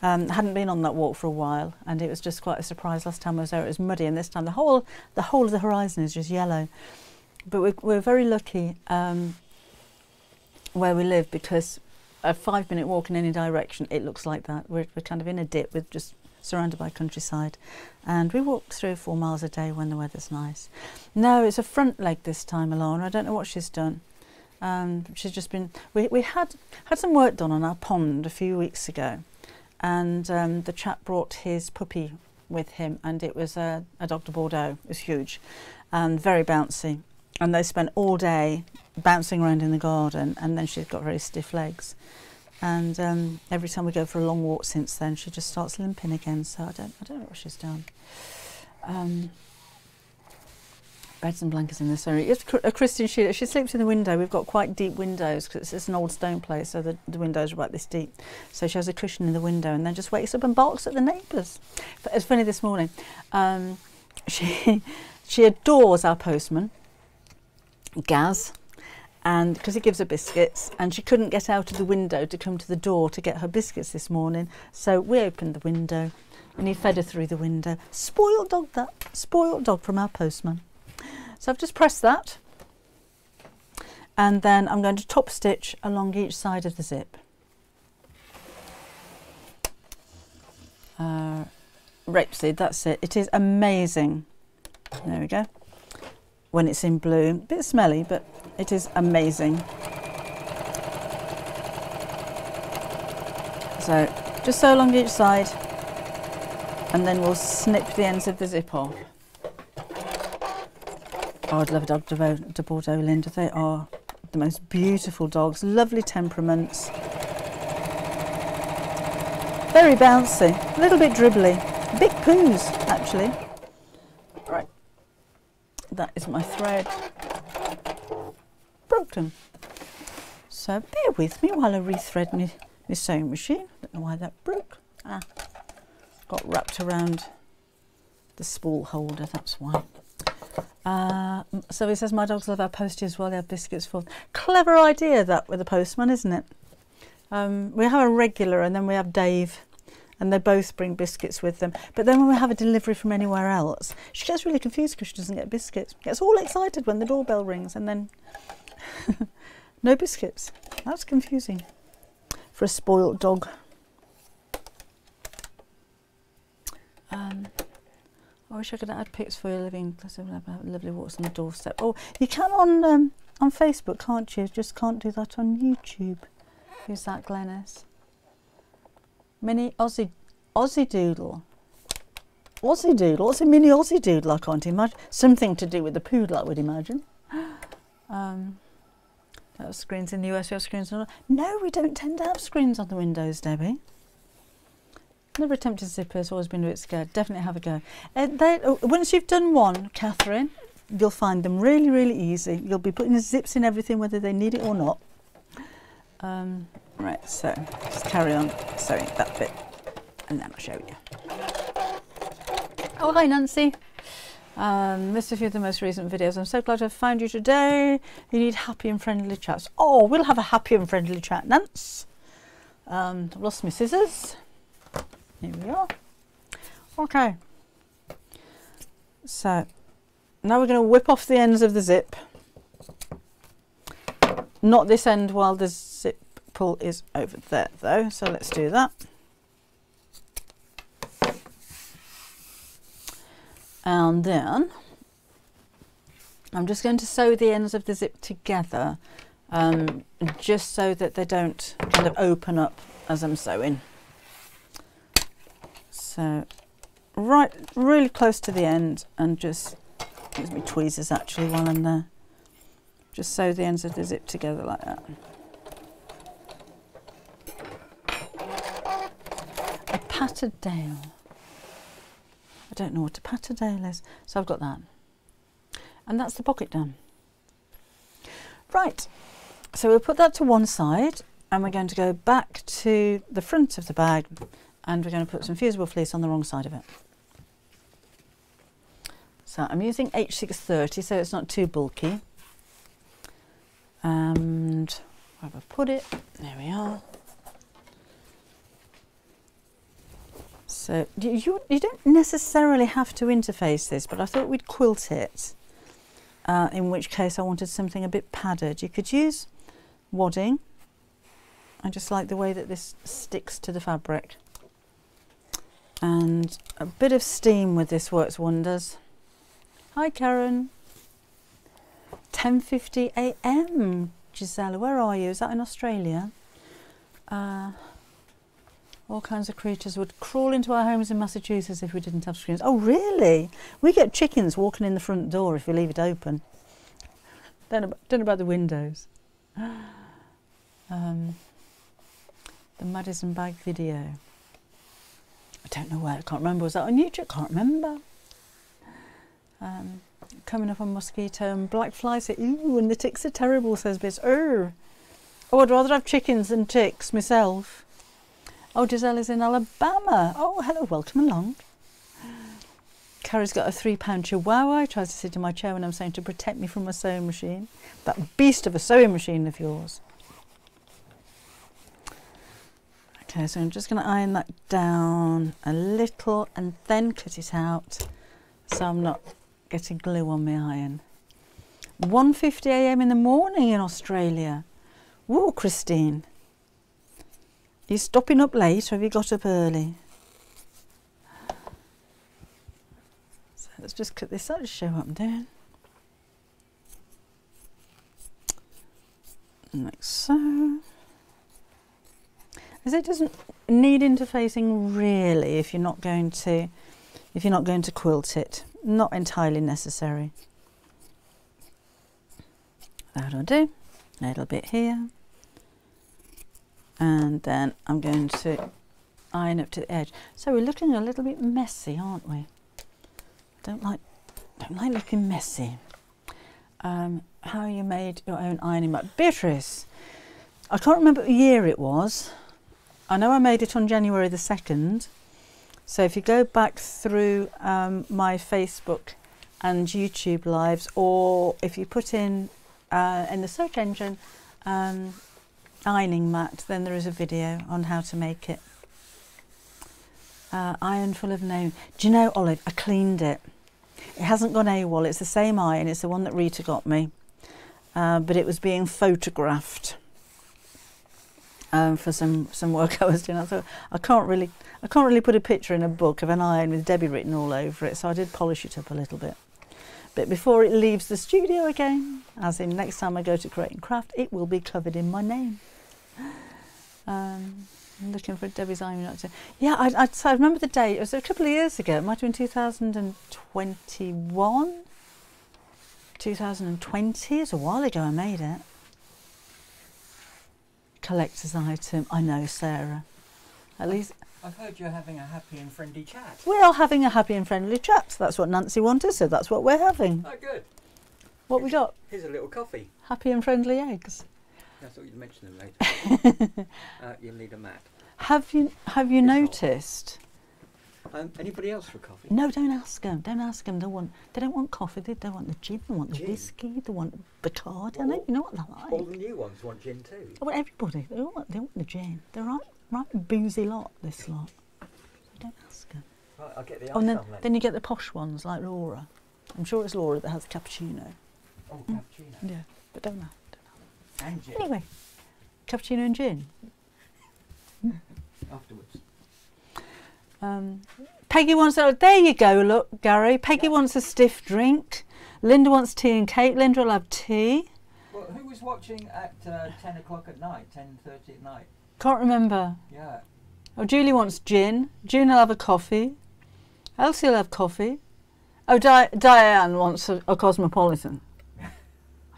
Um, hadn't been on that walk for a while, and it was just quite a surprise. Last time I was there, it was muddy, and this time the whole the whole of the horizon is just yellow but we're, we're very lucky um, where we live because a five minute walk in any direction, it looks like that. We're, we're kind of in a dip with just surrounded by countryside. And we walk three or four miles a day when the weather's nice. No, it's a front leg this time, Alana. I don't know what she's done. Um, she's just been, we, we had, had some work done on our pond a few weeks ago. And um, the chap brought his puppy with him, and it was a, a Dogue de Bordeaux. It was huge and very bouncy and they spent all day bouncing around in the garden and then she's got very stiff legs. And um, every time we go for a long walk since then she just starts limping again. So I don't, I don't know what she's done. Um, beds and blankets in this area. It's a Christian Sheila she sleeps in the window. We've got quite deep windows because it's an old stone place so the, the windows are about this deep. So she has a cushion in the window and then just wakes up and barks at the neighbours. It's funny this morning um, she she adores our postman Gaz, and because he gives her biscuits, and she couldn't get out of the window to come to the door to get her biscuits this morning, so we opened the window, and he fed her through the window. Spoiled dog, that spoiled dog from our postman. So I've just pressed that, and then I'm going to top stitch along each side of the zip. Uh, rapeseed, that's it. It is amazing. There we go when it's in bloom. A bit smelly, but it is amazing. So just sew along each side and then we'll snip the ends of the zip off. Oh, I'd love a Dogue de Bordeaux, Linda. They are the most beautiful dogs, lovely temperaments. Very bouncy, a little bit dribbly, big poos actually that is my thread broken. So bear with me while I rethread my, my sewing machine. Don't know why that broke. Ah, got wrapped around the spool holder, that's why. Uh, so he says, my dogs love our posties as well, they have biscuits full. Clever idea that with the postman, isn't it? Um, we have a regular and then we have Dave and they both bring biscuits with them. But then when we have a delivery from anywhere else, she gets really confused because she doesn't get biscuits. Gets all excited when the doorbell rings and then no biscuits. That's confusing for a spoilt dog. Um, I wish I could add pics for your living lovely walks on the doorstep. Oh, you can on um, on Facebook, can't you? Just can't do that on YouTube. Who's that, Glennis? Mini Aussie Aussie Doodle. Aussie Doodle. What's a mini Aussie Doodle? I can't imagine. Something to do with the poodle, I would imagine. Um, that screens in the US. We have screens on. No, we don't tend to have screens on the windows, Debbie. Never attempted zippers. Always been a bit scared. Definitely have a go. Uh, they, uh, once you've done one, Catherine, you'll find them really, really easy. You'll be putting the zips in everything, whether they need it or not. Um, Right, so just carry on sewing that bit and then I'll show you. Oh, hi Nancy. Um, missed a few of the most recent videos. I'm so glad I found you today. You need happy and friendly chats. Oh, we'll have a happy and friendly chat, Nance. Um, I've lost my scissors. Here we are. Okay. So now we're going to whip off the ends of the zip. Not this end while the zip pull is over there though. So let's do that. And then I'm just going to sew the ends of the zip together um, just so that they don't kind of open up as I'm sewing. So right really close to the end and just use my tweezers actually while I'm there. Just sew the ends of the zip together like that. A patterdale. I don't know what a patterdale is, so I've got that. And that's the pocket done. Right, so we'll put that to one side and we're going to go back to the front of the bag and we're going to put some fusible fleece on the wrong side of it. So I'm using H630 so it's not too bulky. And where have I put it? There we are. So you, you don't necessarily have to interface this, but I thought we'd quilt it, uh, in which case I wanted something a bit padded. You could use wadding. I just like the way that this sticks to the fabric. And a bit of steam with this works wonders. Hi Karen. 10.50 a.m. Gisela, where are you? Is that in Australia? Uh, all kinds of creatures would crawl into our homes in Massachusetts if we didn't have screens. Oh, really? We get chickens walking in the front door if we leave it open. Don't know, don't about the windows. Um, the Madison bag video. I don't know where. I can't remember. Was that on YouTube? I can't remember. Um, coming up on mosquito and black flies. Ooh, and the ticks are terrible, says Biz. Oh, I'd rather have chickens than ticks myself. Oh, Giselle's in Alabama. Oh, hello, welcome along. Carrie's got a three pound chihuahua. He tries to sit in my chair when I'm saying to protect me from a sewing machine. That beast of a sewing machine of yours. Okay, so I'm just going to iron that down a little and then cut it out so I'm not getting glue on my iron. 1.50am in the morning in Australia. Whoa, Christine. You stopping up late or have you got up early? So let's just cut this out to show what I'm doing. Like so. As it doesn't need interfacing really if you're not going to if you're not going to quilt it. Not entirely necessary. That'll do. A little bit here and then I'm going to iron up to the edge. So we're looking a little bit messy, aren't we? Don't like, don't like looking messy. Um, how you made your own ironing mat. Beatrice, I can't remember what year it was. I know I made it on January the 2nd. So if you go back through um, my Facebook and YouTube lives, or if you put in uh, in the search engine um, ironing mat, then there is a video on how to make it. Uh, iron full of name. Do you know, Olive, I cleaned it. It hasn't gone AWOL, it's the same iron, it's the one that Rita got me. Uh, but it was being photographed um, for some, some work I was doing. I thought, I can't really I can't really put a picture in a book of an iron with Debbie written all over it, so I did polish it up a little bit. But before it leaves the studio again, as in next time I go to Create and Craft, it will be covered in my name. Um, I'm looking for Debbie's Iron. Yeah, I, I, I remember the date. It was a couple of years ago. It might have been 2021, 2020. It's a while ago I made it. Collector's item. I know, Sarah. At least. I've heard you're having a happy and friendly chat. We are having a happy and friendly chat. That's what Nancy wanted, so that's what we're having. Oh, good. What we got? Here's a little coffee. Happy and friendly eggs. I thought you'd mention them later. uh, you'll need a mat. Have you have you It's hot. Um, anybody else for coffee? No, don't ask them. Don't ask them. They want. They don't want coffee. They don't want the gin. They want the Gin? whiskey. They want Bacardi. I Well, know. You know what they're like. All the new ones want gin too. They want everybody. They all want. They want the gin. They're right. Right boozy lot. This lot. So don't ask them. Right, I'll get the Oh, and then, on then you get the posh ones like Laura. I'm sure it's Laura that has cappuccino. Oh, cappuccino. Yeah, but don't know. And gin Anyway, cappuccino and gin. afterwards. Um, Peggy wants. Oh, there you go. Look, Gary. Peggy wants a stiff drink. Linda wants tea and cake. Linda will have tea. Well, who was watching at uh, 10 o'clock at night, 10.30 at night? Can't remember. Yeah. Oh, Julie wants gin. June will have a coffee. Elsie will have coffee. Oh, Di- Diane wants a, a cosmopolitan.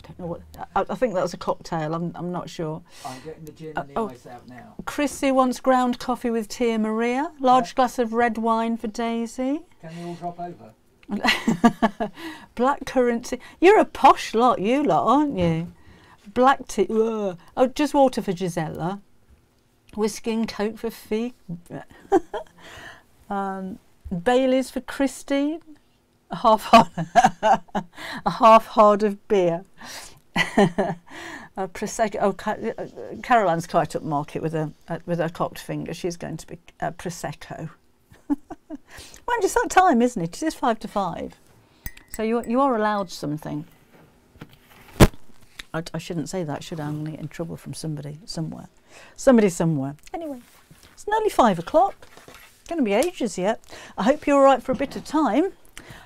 I don't know what. I, I think that's a cocktail. I'm, I'm not sure. I'm getting the gin Uh, and the oh. ice out now. Chrissy wants ground coffee with Tia Maria. Large Yeah. glass of red wine for Daisy. Can they all drop over? Black currency. You're a posh lot, you lot, aren't you? Black tea. ugh. Oh, just water for Gisella. Whiskey and coke for Fee. um, Bailey's for Christine. A half a half hard of beer. a prosecco. Oh, uh, Caroline's quite upmarket with a uh, with her cocked finger. She's going to be a prosecco. Mind it's that time, isn't it? It is five to five. So you you are allowed something. I, I shouldn't say that, should I? I'm get in trouble from somebody somewhere. Somebody somewhere. Anyway, it's nearly five o'clock. Going to be ages yet. I hope you're all right for a bit of time.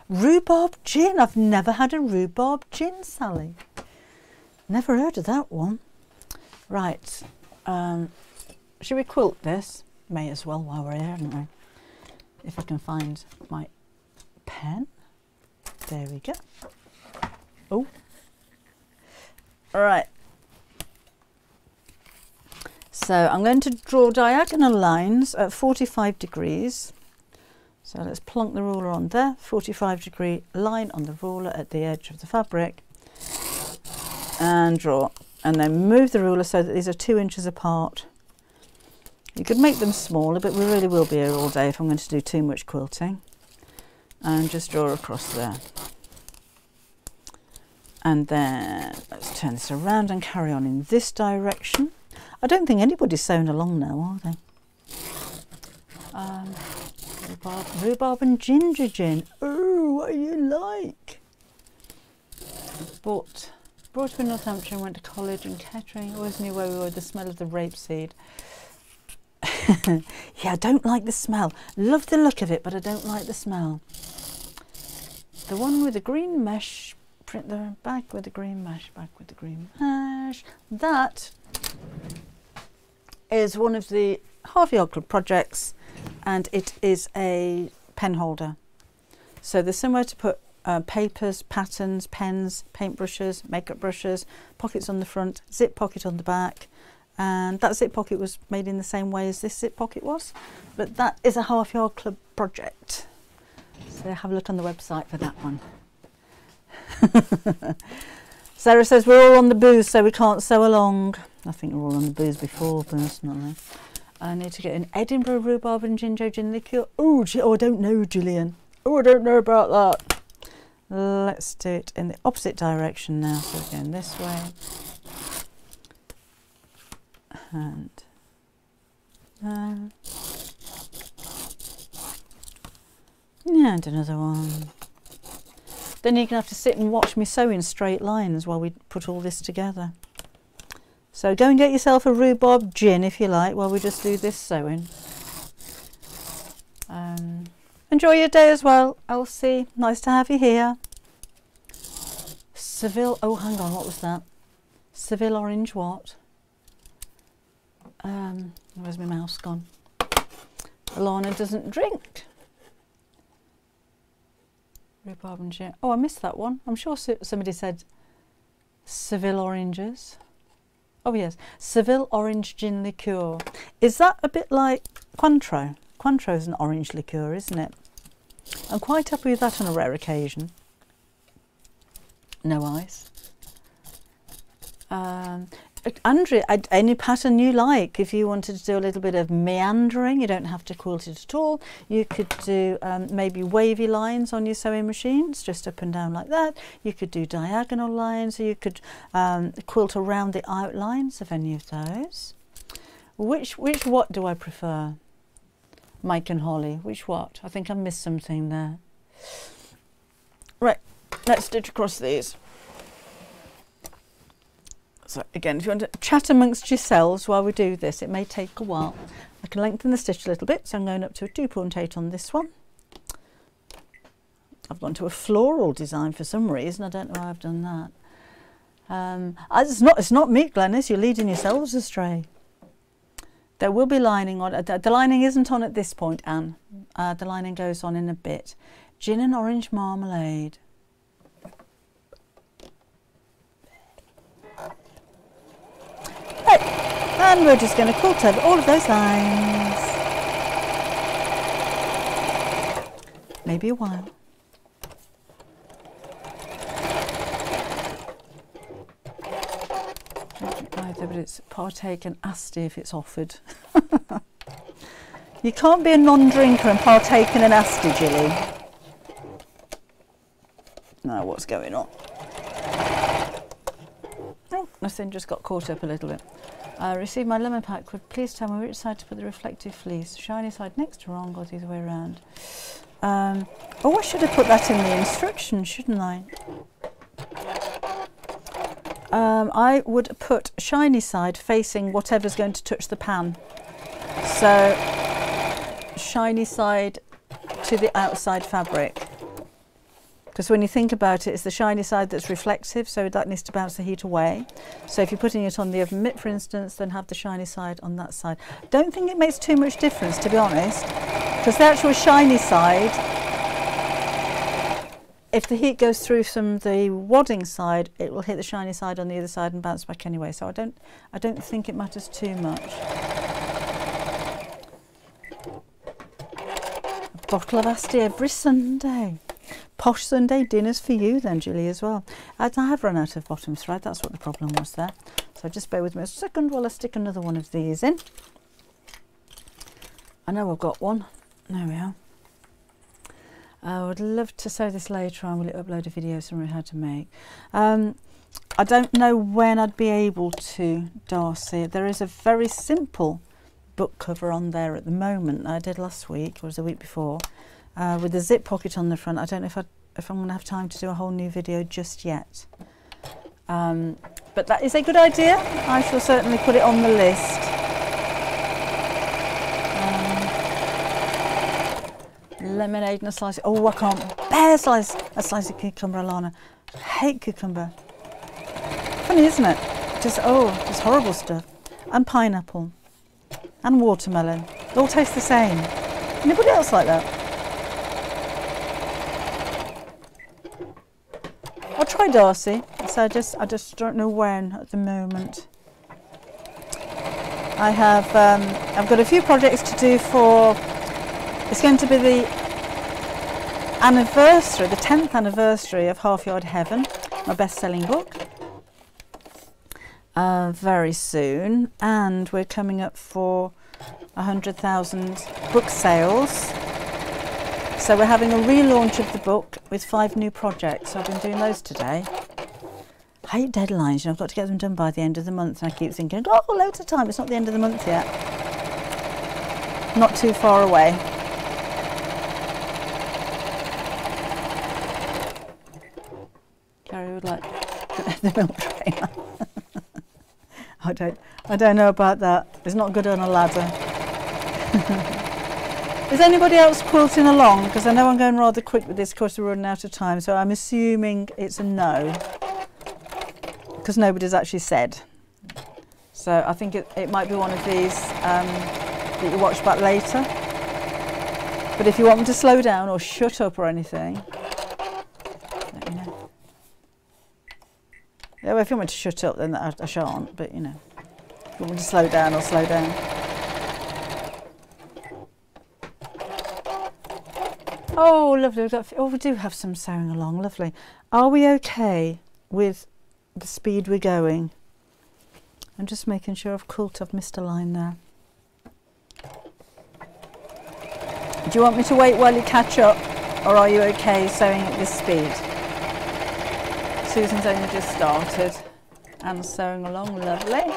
Rhubarb gin. I've never had a rhubarb gin, Sally. Never heard of that one. Right. Um, should we quilt this? May as well while we're here, haven't we? If I can find my pen. There we go. Oh. All right. So I'm going to draw diagonal lines at 45 degrees. So let's plonk the ruler on there, 45 degree line on the ruler at the edge of the fabric and draw. And then move the ruler so that these are two inches apart. You could make them smaller, but we really will be here all day if I'm going to do too much quilting. And just draw across there. And then let's turn this around and carry on in this direction. I don't think anybody's sewn along now, are they? Um, rhubarb, rhubarb and ginger gin. Oh, what are you like? But brought up in Northampton, went to college in Kettering. Always knew where we were. The smell of the rapeseed. yeah, I don't like the smell. Love the look of it, but I don't like the smell. The one with the green mesh, print the back with the green mesh, back with the green mesh. That is one of the Half Yard Club projects, and it is a pen holder. So there's somewhere to put uh, papers, patterns, pens, paintbrushes, makeup brushes, pockets on the front, zip pocket on the back, and that zip pocket was made in the same way as this zip pocket was, but that is a Half Yard Club project. So have a look on the website for that one. Sarah says we're all on the booze, so we can't sew along. I think we're all on the booze before, personally. I need to get an Edinburgh rhubarb and ginger gin liqueur. Oh, oh, I don't know, Julian. Oh, I don't know about that. Let's do it in the opposite direction now. So we're going this way. And uh, and another one. Then you're going to have to sit and watch me sew in straight lines while we put all this together. So go and get yourself a rhubarb gin if you like while we just do this sewing. Um, enjoy your day as well, Elsie. Nice to have you here. Seville, oh hang on, what was that? Seville orange what? Um, where's my mouse gone? Alana doesn't drink. Rhubarb and gin. Oh, I missed that one. I'm sure somebody said Seville oranges. Oh yes, Seville orange gin liqueur. Is that a bit like Cointreau? Cointreau is an orange liqueur, isn't it? I'm quite happy with that on a rare occasion. No ice. Um, Any pattern you like. If you wanted to do a little bit of meandering, you don't have to quilt it at all. You could do um, maybe wavy lines on your sewing machines, just up and down like that. You could do diagonal lines, or you could um, quilt around the outlines of any of those. Which, which what do I prefer? Mike and Holly, which what? I think I missed something there. Right, let's stitch across these. So again, if you want to chat amongst yourselves while we do this, it may take a while. I can lengthen the stitch a little bit, so I'm going up to a 2.8 on this one. I've gone to a floral design for some reason. I don't know why I've done that. Um, it's not it's not me, Glennis. You're leading yourselves astray. There will be lining on. Uh, the lining isn't on at this point, Anne. Uh, the lining goes on in a bit. Gin and orange marmalade. And we're just going to quilt over all of those lines. Maybe a while. Either, but it's partake and asti if it's offered. you can't be a non-drinker and partake in an asti, Jilly. Now what's going on? Oh, nothing, just got caught up a little bit. I uh, received my lemon pack. Would please tell me which side to put the reflective fleece? Shiny side next to wrong or the other way around? Um, oh, I should have put that in the instructions, shouldn't I? Um, I would put shiny side facing whatever's going to touch the pan. So, shiny side to the outside fabric. Because when you think about it, it's the shiny side that's reflective, so that needs to bounce the heat away. So if you're putting it on the oven mitt, for instance, then have the shiny side on that side. Don't think it makes too much difference, to be honest, because the actual shiny side, if the heat goes through from the wadding side, it will hit the shiny side on the other side and bounce back anyway. So I don't, I don't think it matters too much. A bottle of Asti every Sunday. Posh Sunday dinners for you then, Julie, as well. I have run out of bottom thread. That's what the problem was there. So just bear with me a second while I stick another one of these in. I know I've got one. There we are. I would love to sew this later on. Will it upload a video showing how to make? Um, I don't know when I'd be able to, Darcy. There is a very simple book cover on there at the moment. I did last week, or was the week before uh, with a zip pocket on the front. I don't know if, I, if I'm going to have time to do a whole new video just yet. Um, but that is a good idea. I shall certainly put it on the list. Um, lemonade and a slice. Oh, I can't bear slice a slice of cucumber, Alana. I hate cucumber. Funny, isn't it? Just oh, just horrible stuff. And pineapple, and watermelon. They all taste the same. Anybody else like that? Try Darcy. So I just I just don't know when at the moment. I have um, I've got a few projects to do for. It's going to be the anniversary, the 10th anniversary of Half Yard Heaven, my best-selling book. Uh, very soon, and we're coming up for 100,000 book sales so we're having a relaunch of the book with five new projects. I've been doing those today. I hate deadlines, you know, I've got to get them done by the end of the month and I keep thinking, oh, loads of time, it's not the end of the month yet. Not too far away. Gary would like the milk trainer. I don't, I don't know about that. It's not good on a ladder. Is anybody else quilting along? Because I know I'm going rather quick with this because we're running out of time. So I'm assuming it's a no. Because nobody's actually said. So I think it, it might be one of these um, that you watch back later. But if you want me to slow down or shut up or anything, let me know. Yeah, well, if you want me to shut up, then I, I shan't. But, you know, if you want me to slow down, I'll slow down. Oh, lovely. Oh, we do have some sewing along. Lovely. Are we okay with the speed we're going? I'm just making sure of course I've missed a line there. Do you want me to wait while you catch up or are you okay sewing at this speed? Susan's only just started and sewing along lovely.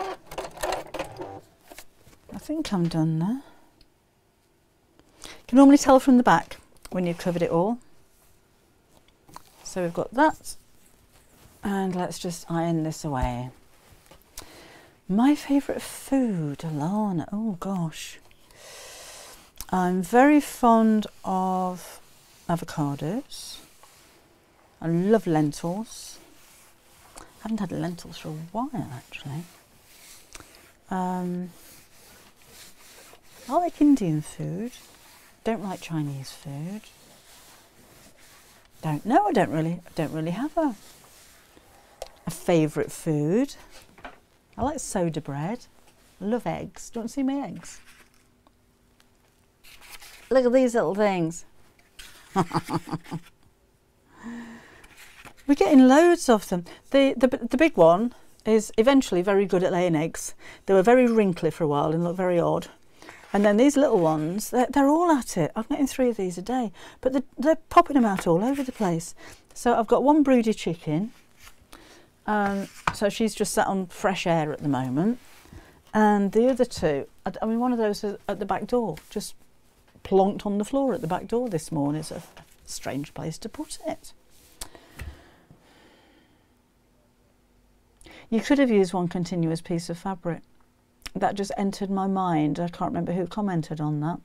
I think I'm done there. You can normally tell from the back when you've covered it all. So we've got that and let's just iron this away. My favourite food, Alana, oh gosh. I'm very fond of avocados. I love lentils. I haven't had lentils for a while actually. Um, I like Indian food. Don't like Chinese food. Don't know. I don't really. I don't really have a a favourite food. I like soda bread. I love eggs. Don't see my eggs? Look at these little things. We're getting loads of them. The, the, the big one is eventually very good at laying eggs. They were very wrinkly for a while and looked very odd. And then these little ones, they're, they're all at it. I'm getting three of these a day, but they're, they're popping them out all over the place. So I've got one broody chicken. Um, so she's just sat on fresh air at the moment. And the other two, I, I mean, one of those is at the back door, just plonked on the floor at the back door this morning. It's a strange place to put it. You could have used one continuous piece of fabric. That just entered my mind. I can't remember who commented on that,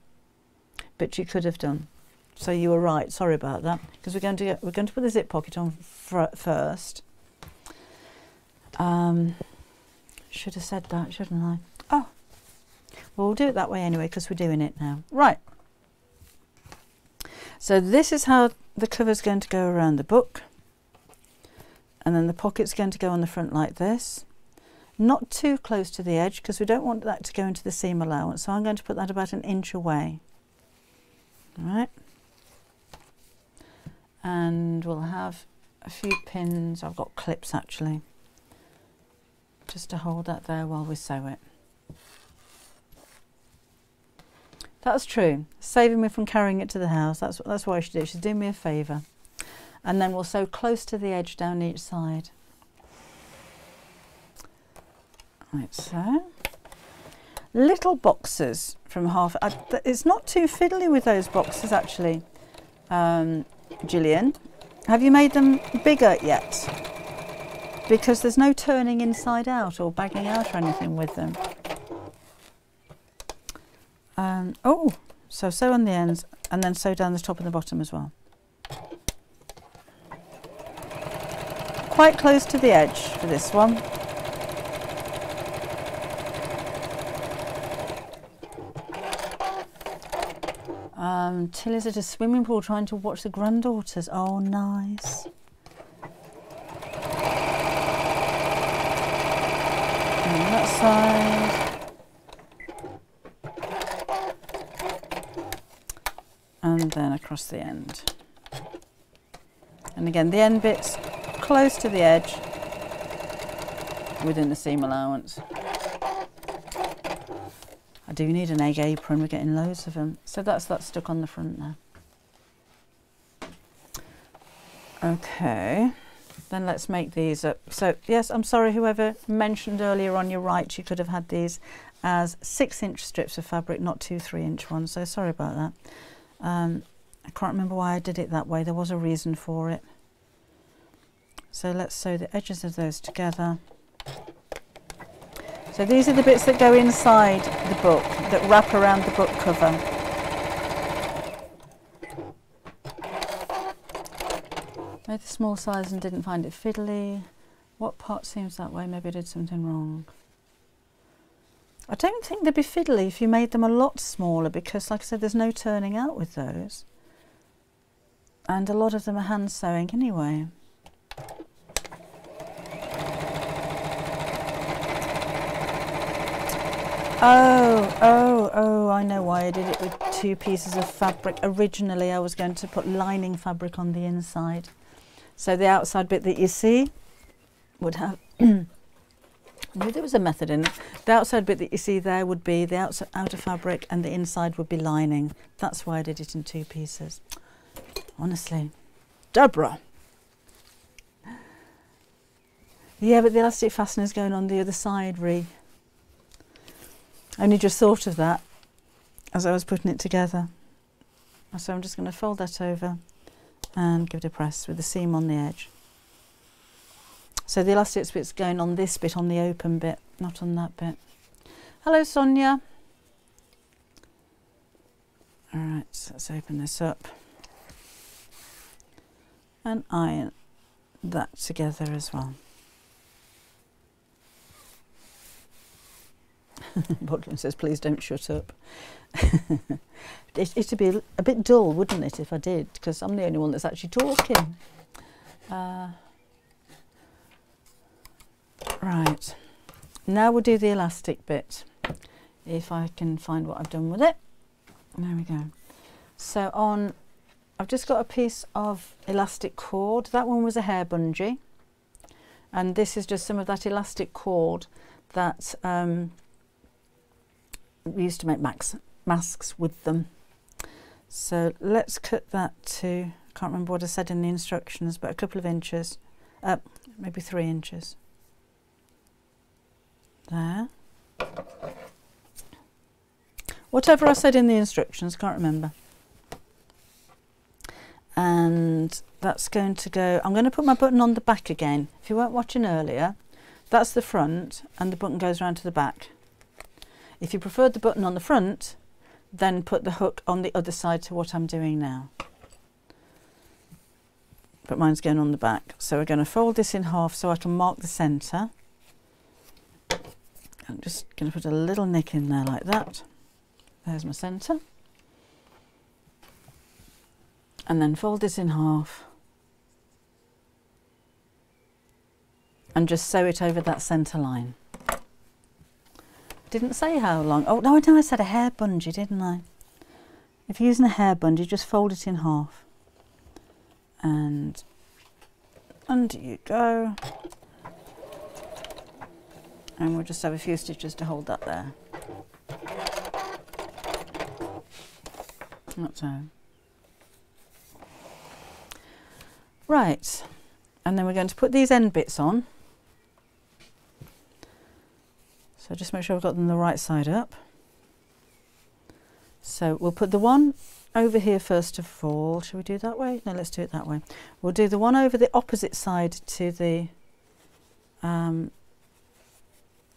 but you could have done. So you were right. Sorry about that. Because we're going to get, we're going to put the zip pocket on first. Um, should have said that, shouldn't I? Oh, well, we'll do it that way anyway because we're doing it now. Right. So this is how the cover's going to go around the book. And then the pocket's going to go on the front like this. Not too close to the edge because we don't want that to go into the seam allowance. So I'm going to put that about an inch away. All right. And we'll have a few pins. I've got clips actually. Just to hold that there while we sew it. That's true. Saving me from carrying it to the house. That's, that's why I should do. She's doing me a favour. And then we'll sew close to the edge down each side. Like so. Little boxes from half. Uh, it's not too fiddly with those boxes actually, um, Gillian. Have you made them bigger yet? Because there's no turning inside out or bagging out or anything with them. Um, oh, so sew on the ends and then sew down the top and the bottom as well. Quite close to the edge for this one. Um, Tilly's at a swimming pool trying to watch the granddaughters. Oh, nice. And that side. and then across the end. And again, the end bit's close to the edge within the seam allowance. Do need an egg apron, we're getting loads of them. So that's that stuck on the front there. Okay, then let's make these up. So yes, I'm sorry, whoever mentioned earlier on your right, you could have had these as six inch strips of fabric, not two three inch ones. So sorry about that. Um, I can't remember why I did it that way. There was a reason for it. So let's sew the edges of those together. So these are the bits that go inside the book, that wrap around the book cover. Made the small size and didn't find it fiddly. What part seems that way? Maybe I did something wrong. I don't think they'd be fiddly if you made them a lot smaller because, like I said, there's no turning out with those. And a lot of them are hand sewing anyway. Oh, oh, oh, I know why I did it with two pieces of fabric. Originally, I was going to put lining fabric on the inside. So the outside bit that you see would have I knew there was a method in it. The outside bit that you see there would be the outside, outer fabric and the inside would be lining. That's why I did it in two pieces. Honestly. Deborah. Yeah, but the elastic fastener is going on the other side, Ree. Only just thought of that as I was putting it together. So I'm just going to fold that over and give it a press with the seam on the edge. So the elastic bit's going on this bit, on the open bit, not on that bit. Hello, Sonia. All right, so let's open this up and iron that together as well. Bodlin says, please don't shut up. it, it'd be a bit dull, wouldn't it, if I did, because I'm the only one that's actually talking. Uh, right, now we'll do the elastic bit, if I can find what I've done with it. There we go. So on, I've just got a piece of elastic cord. That one was a hair bungee. And this is just some of that elastic cord that um, we used to make max, masks with them. So let's cut that to, I can't remember what I said in the instructions, but a couple of inches, uh, maybe three inches. There. Whatever I said in the instructions, can't remember. And that's going to go, I'm going to put my button on the back again. If you weren't watching earlier, that's the front and the button goes around to the back. If you preferred the button on the front, then put the hook on the other side to what I'm doing now. But mine's going on the back. So we're going to fold this in half so I can mark the centre. I'm just going to put a little nick in there like that. There's my centre. And then fold this in half. And just sew it over that centre line. Didn't say how long. Oh, no, I said a hair bungee, didn't I? If you're using a hair bungee, just fold it in half. And under you go. And we'll just have a few stitches to hold that there. Not so. Right, and then we're going to put these end bits on. So just make sure I've got them the right side up. So we'll put the one over here first of all. Shall we do that way? No, let's do it that way. We'll do the one over the opposite side to the um,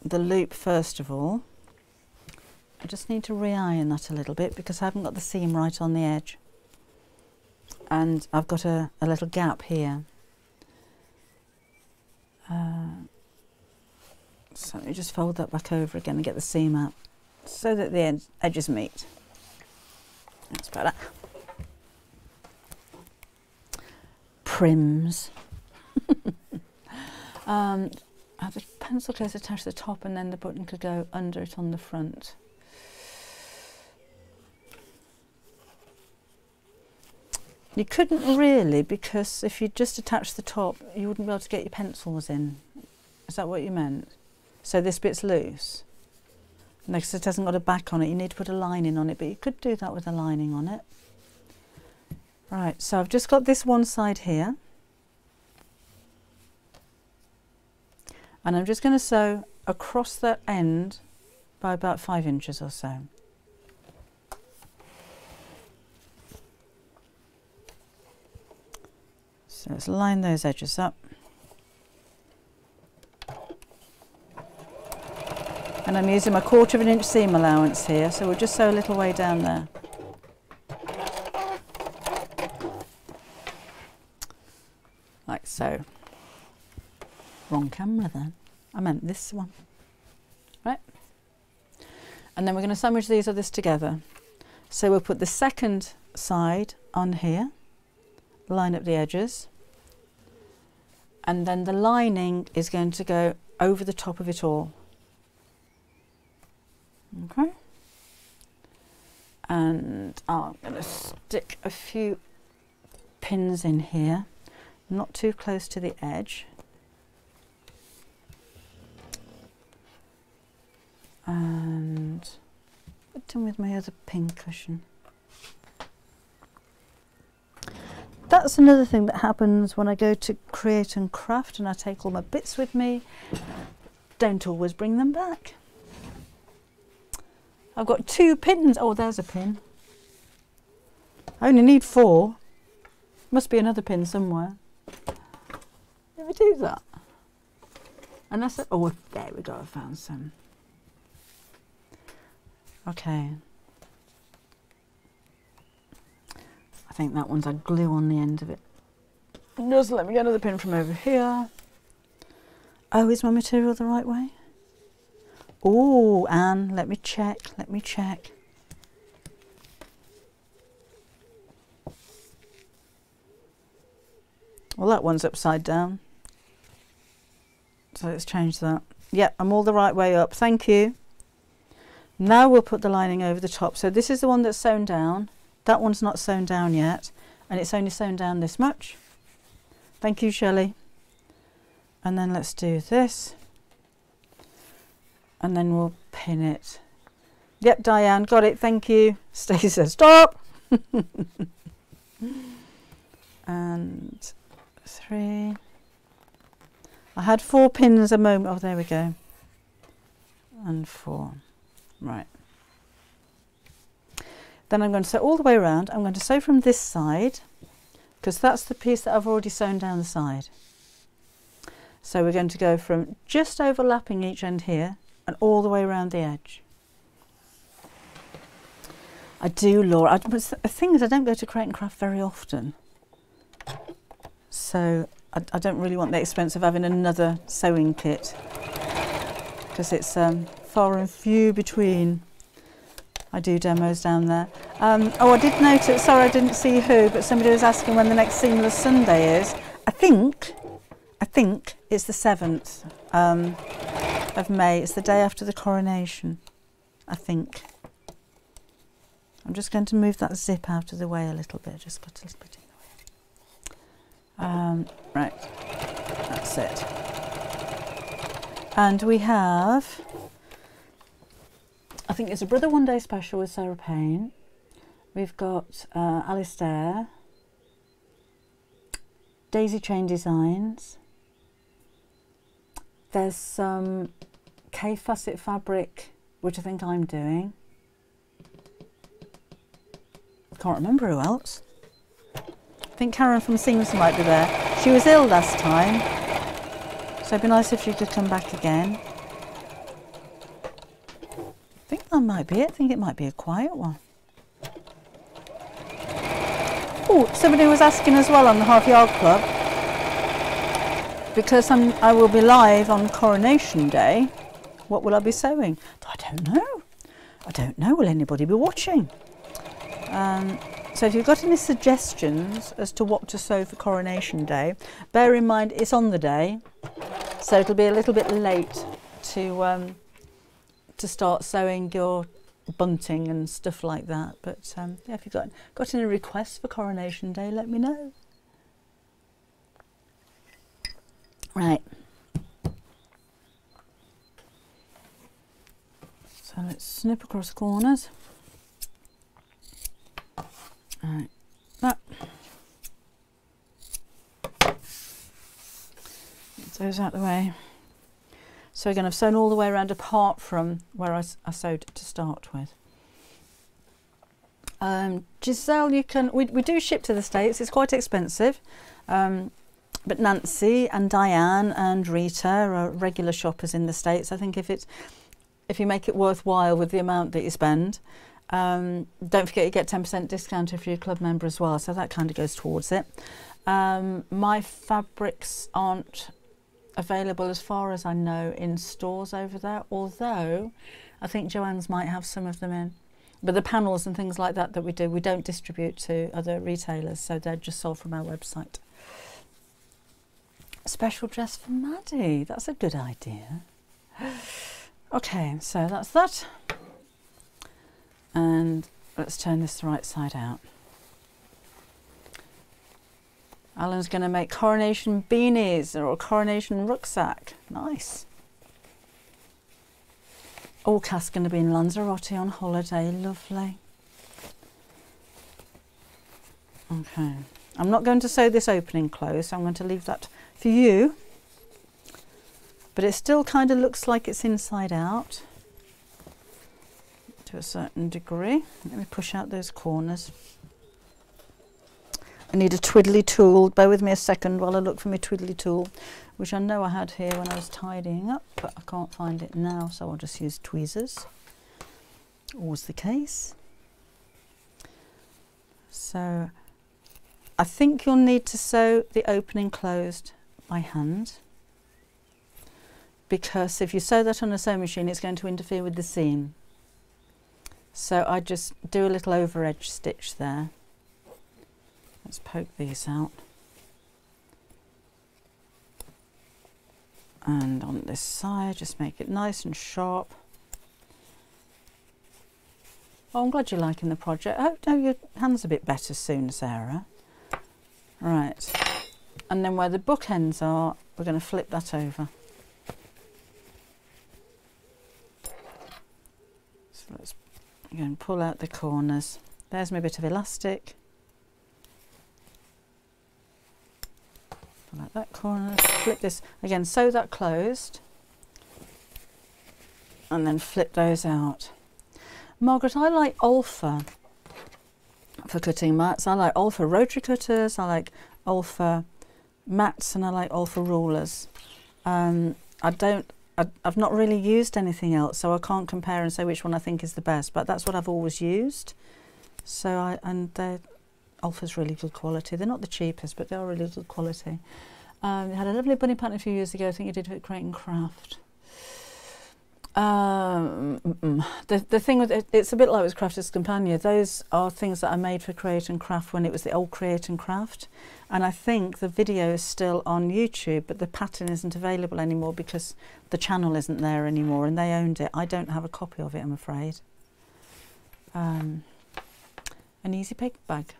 the loop first of all. I just need to re-iron that a little bit because I haven't got the seam right on the edge. And I've got a, a little gap here. Uh, so let me just fold that back over again and get the seam out so that the ed edges meet. That's better. Prims. um, have the pencil case attached to the top and then the button could go under it on the front. You couldn't really because if you just attached the top you wouldn't be able to get your pencils in. Is that what you meant? So this bit's loose. Next it hasn't got a back on it, you need to put a lining on it, but you could do that with a lining on it. Right, so I've just got this one side here. And I'm just going to sew across that end by about five inches or so. So let's line those edges up. And I'm using my quarter of an inch seam allowance here, so we'll just sew a little way down there. Like so. Wrong camera then. I meant this one. Right? And then we're going to sandwich these others together. So we'll put the second side on here, line up the edges, and then the lining is going to go over the top of it all. Okay. And I'm going to stick a few pins in here, not too close to the edge. And what done with my other pin cushion? That's another thing that happens when I go to create and craft and I take all my bits with me. Don't always bring them back. I've got two pins. Oh, there's a pin. I only need four. Must be another pin somewhere. Ever do that? Unless, I, oh, there we go, I found some. Okay. I think that one's a glue on the end of it. Just let me get another pin from over here. Oh, is my material the right way? Oh, Anne, let me check, let me check. Well, that one's upside down. So let's change that. Yep, I'm all the right way up. Thank you. Now we'll put the lining over the top. So this is the one that's sewn down. That one's not sewn down yet. And it's only sewn down this much. Thank you, Shelley. And then let's do this. And then we'll pin it. Yep, Diane, got it. Thank you. Stacey says, stop. and three. I had four pins a moment. Oh, there we go. And four. Right. Then I'm going to sew all the way around. I'm going to sew from this side because that's the piece that I've already sewn down the side. So we're going to go from just overlapping each end here and all the way around the edge. I do, Laura. I, the thing is, I don't go to Create and Craft very often. So I, I, don't really want the expense of having another sewing kit because it's um, far and few between. I do demos down there. Um, oh, I did notice, sorry I didn't see who, but somebody was asking when the next Seamless Sunday is. I think, I think it's the 7th um, of May. It's the day after the coronation, I think. I'm just going to move that zip out of the way a little bit, just got a little bit um, right, that's it. And we have, I think it's a Brother One Day special with Sarah Payne. We've got uh, Alistair, Daisy Chain Designs. There's some Kaffe Fassett fabric, which I think I'm doing. Can't remember who else I think Karen from Seams might be there. She was ill last time, so it'd be nice if she could come back again. I think that might be it. I think it might be a quiet one. Oh, somebody was asking as well on the Half Yard Club, because I'm, I will be live on Coronation Day, what will I be sewing? I don't know. I don't know. Will anybody be watching? Um, so if you've got any suggestions as to what to sew for Coronation Day, bear in mind it's on the day, so it'll be a little bit late to um, to start sewing your bunting and stuff like that. But um, yeah, if you've got got any requests for Coronation Day, let me know. Right. So let's snip across corners. Right, that. Get those out the way. So again, I've sewn all the way around apart from where I, I sewed to start with. Um, Giselle, you can, we, we do ship to the States, it's quite expensive. Um, but Nancy and Diane and Rita are regular shoppers in the States. I think if it's, if you make it worthwhile with the amount that you spend, um, don't forget you get 10% discount if you're a club member as well, so that kind of goes towards it. Um, my fabrics aren't available as far as I know in stores over there, although I think Joann's might have some of them in. But the panels and things like that that we do, we don't distribute to other retailers, so they're just sold from our website. Special dress for Maddie, that's a good idea. Okay, so that's that and let's turn this the right side out. Alan's going to make coronation beanies or a coronation rucksack. Nice. All cast going to be in Lanzarote on holiday. Lovely. Okay. I'm not going to sew this opening close. So I'm going to leave that for you. But it still kind of looks like it's inside out to a certain degree. Let me push out those corners. I need a twiddly tool. Bear with me a second while I look for my twiddly tool, which I know I had here when I was tidying up, but I can't find it now, so I'll just use tweezers. Always the case. So I think you'll need to sew the opening closed by hand because if you sew that on a sewing machine it's going to interfere with the seam. So I just do a little over edge stitch there Let's poke these out. And on this side, just make it nice and sharp. Oh, I'm glad you're liking the project. I hope your hand's a bit better soon, Sarah. Right. And then where the bookends are, we're going to flip that over. So let's again pull out the corners. There's my bit of elastic. like that corner, flip this, again sew that closed and then flip those out. Margaret, I like Olfa for cutting mats. I like Olfa rotary cutters, I like Olfa mats and I like Olfa rulers. Um, I don't, I, I've not really used anything else so I can't compare and say which one I think is the best but that's what I've always used. So I, and they're Olfa's really good quality. They're not the cheapest, but they are really good quality. Um, had a lovely bunny pattern a few years ago. I think you did it Create and Craft. Um, mm, mm. the the thing with it, it's a bit like with Crafter's Companion. Those are things that I made for Create and Craft when it was the old Create and Craft, and I think the video is still on YouTube, but the pattern isn't available anymore because the channel isn't there anymore, and they owned it. I don't have a copy of it, I'm afraid. Um, an easy pick bag.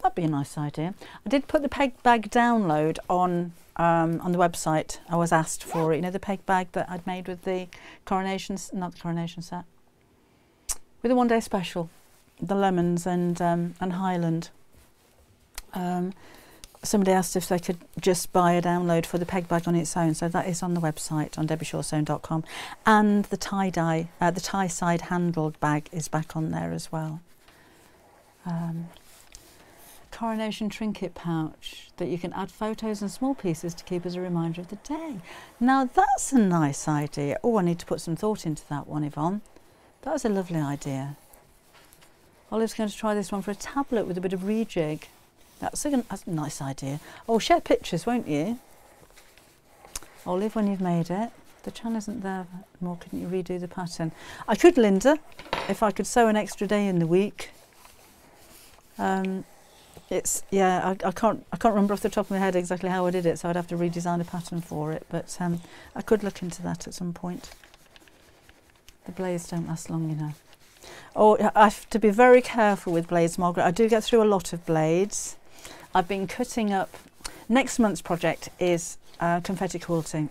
That'd be a nice idea. I did put the peg bag download on um, on the website. I was asked for. You know the peg bag that I'd made with the coronation, not the coronation set, with the one day special, the lemons and um, and Highland. Um, somebody asked if they could just buy a download for the peg bag on its own, so that is on the website on debbieshoresewing.com, and the tie dye, uh, the tie side handled bag is back on there as well. Um, coronation trinket pouch that you can add photos and small pieces to keep as a reminder of the day. Now that's a nice idea. Oh, I need to put some thought into that one, Yvonne. That was a lovely idea. Olive's going to try this one for a tablet with a bit of rejig. That's a, that's a nice idea. Oh, share pictures, won't you? Olive, when you've made it. The chan isn't there more. Couldn't you redo the pattern? I could, Linda, if I could sew an extra day in the week. Um, it's yeah I, I can't I can't remember off the top of my head exactly how I did it so I'd have to redesign a pattern for it but um, I could look into that at some point. The blades don't last long you know oh I have to be very careful with blades Margaret. I do get through a lot of blades. I've been cutting up next month's project is uh, confetti quilting.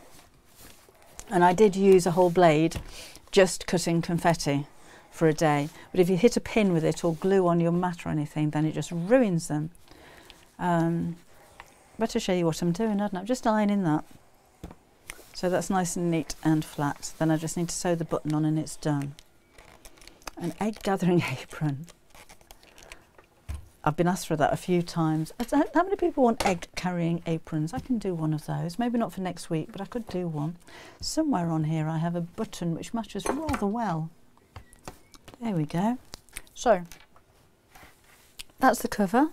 And I did use a whole blade just cutting confetti for a day. But if you hit a pin with it or glue on your mat or anything, then it just ruins them. Um, better show you what I'm doing, hadn't? I'm just ironing that. So that's nice and neat and flat. Then I just need to sew the button on and it's done. An egg gathering apron. I've been asked for that a few times. How many people want egg carrying aprons? I can do one of those. Maybe not for next week, but I could do one. Somewhere on here I have a button which matches rather well. There we go. So that's the cover.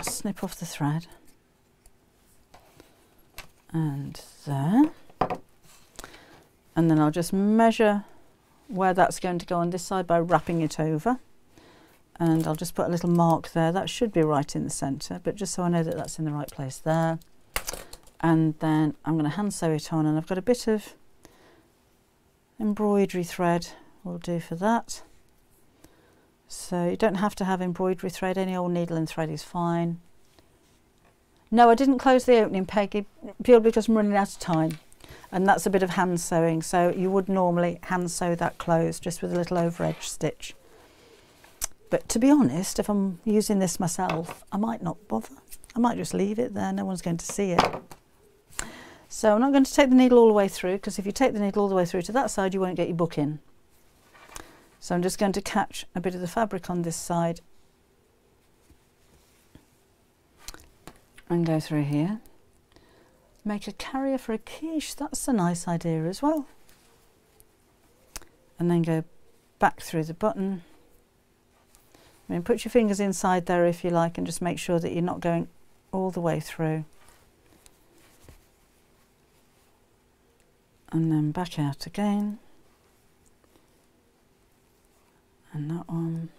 Snip off the thread. And there. And then I'll just measure where that's going to go on this side by wrapping it over. And I'll just put a little mark there. That should be right in the centre, but just so I know that that's in the right place there. And then I'm going to hand sew it on and I've got a bit of embroidery thread will do for that. So you don't have to have embroidery thread, any old needle and thread is fine. No, I didn't close the opening Peggy, purely because I'm running out of time. And that's a bit of hand sewing. So you would normally hand sew that closed just with a little over edge stitch. But to be honest, if I'm using this myself, I might not bother. I might just leave it there. No one's going to see it. So I'm not going to take the needle all the way through because if you take the needle all the way through to that side, you won't get your book in. So I'm just going to catch a bit of the fabric on this side and go through here. Make a carrier for a quiche, that's a nice idea as well. And then go back through the button. I mean, put your fingers inside there if you like and just make sure that you're not going all the way through. And then back out again. And that one.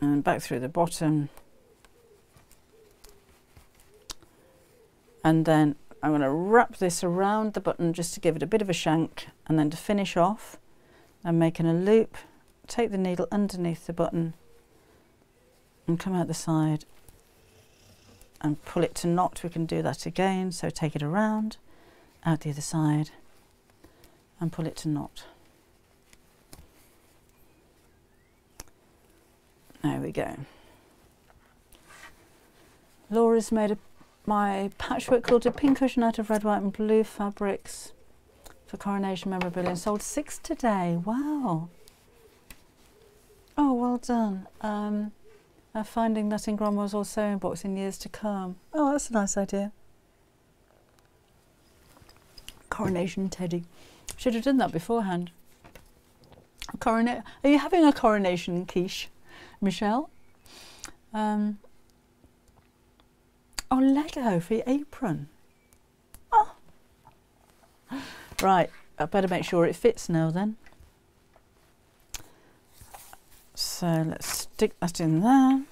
And back through the bottom. and then I'm going to wrap this around the button just to give it a bit of a shank and then to finish off I'm making a loop take the needle underneath the button and come out the side and pull it to knot we can do that again so take it around out the other side and pull it to knot there we go Laura's made a my patchwork quilted pincushion out of red, white and blue fabrics for coronation memorabilia and sold six today. Wow. Oh, well done. Um, I'm finding that in Grandma's old sewing box in years to come. Oh, that's a nice idea. Coronation teddy. Should have done that beforehand. Corona Are you having a coronation quiche, Michelle? Um, Oh, Lego for your apron. Oh. Right, I better make sure it fits now then. So let's stick that in there.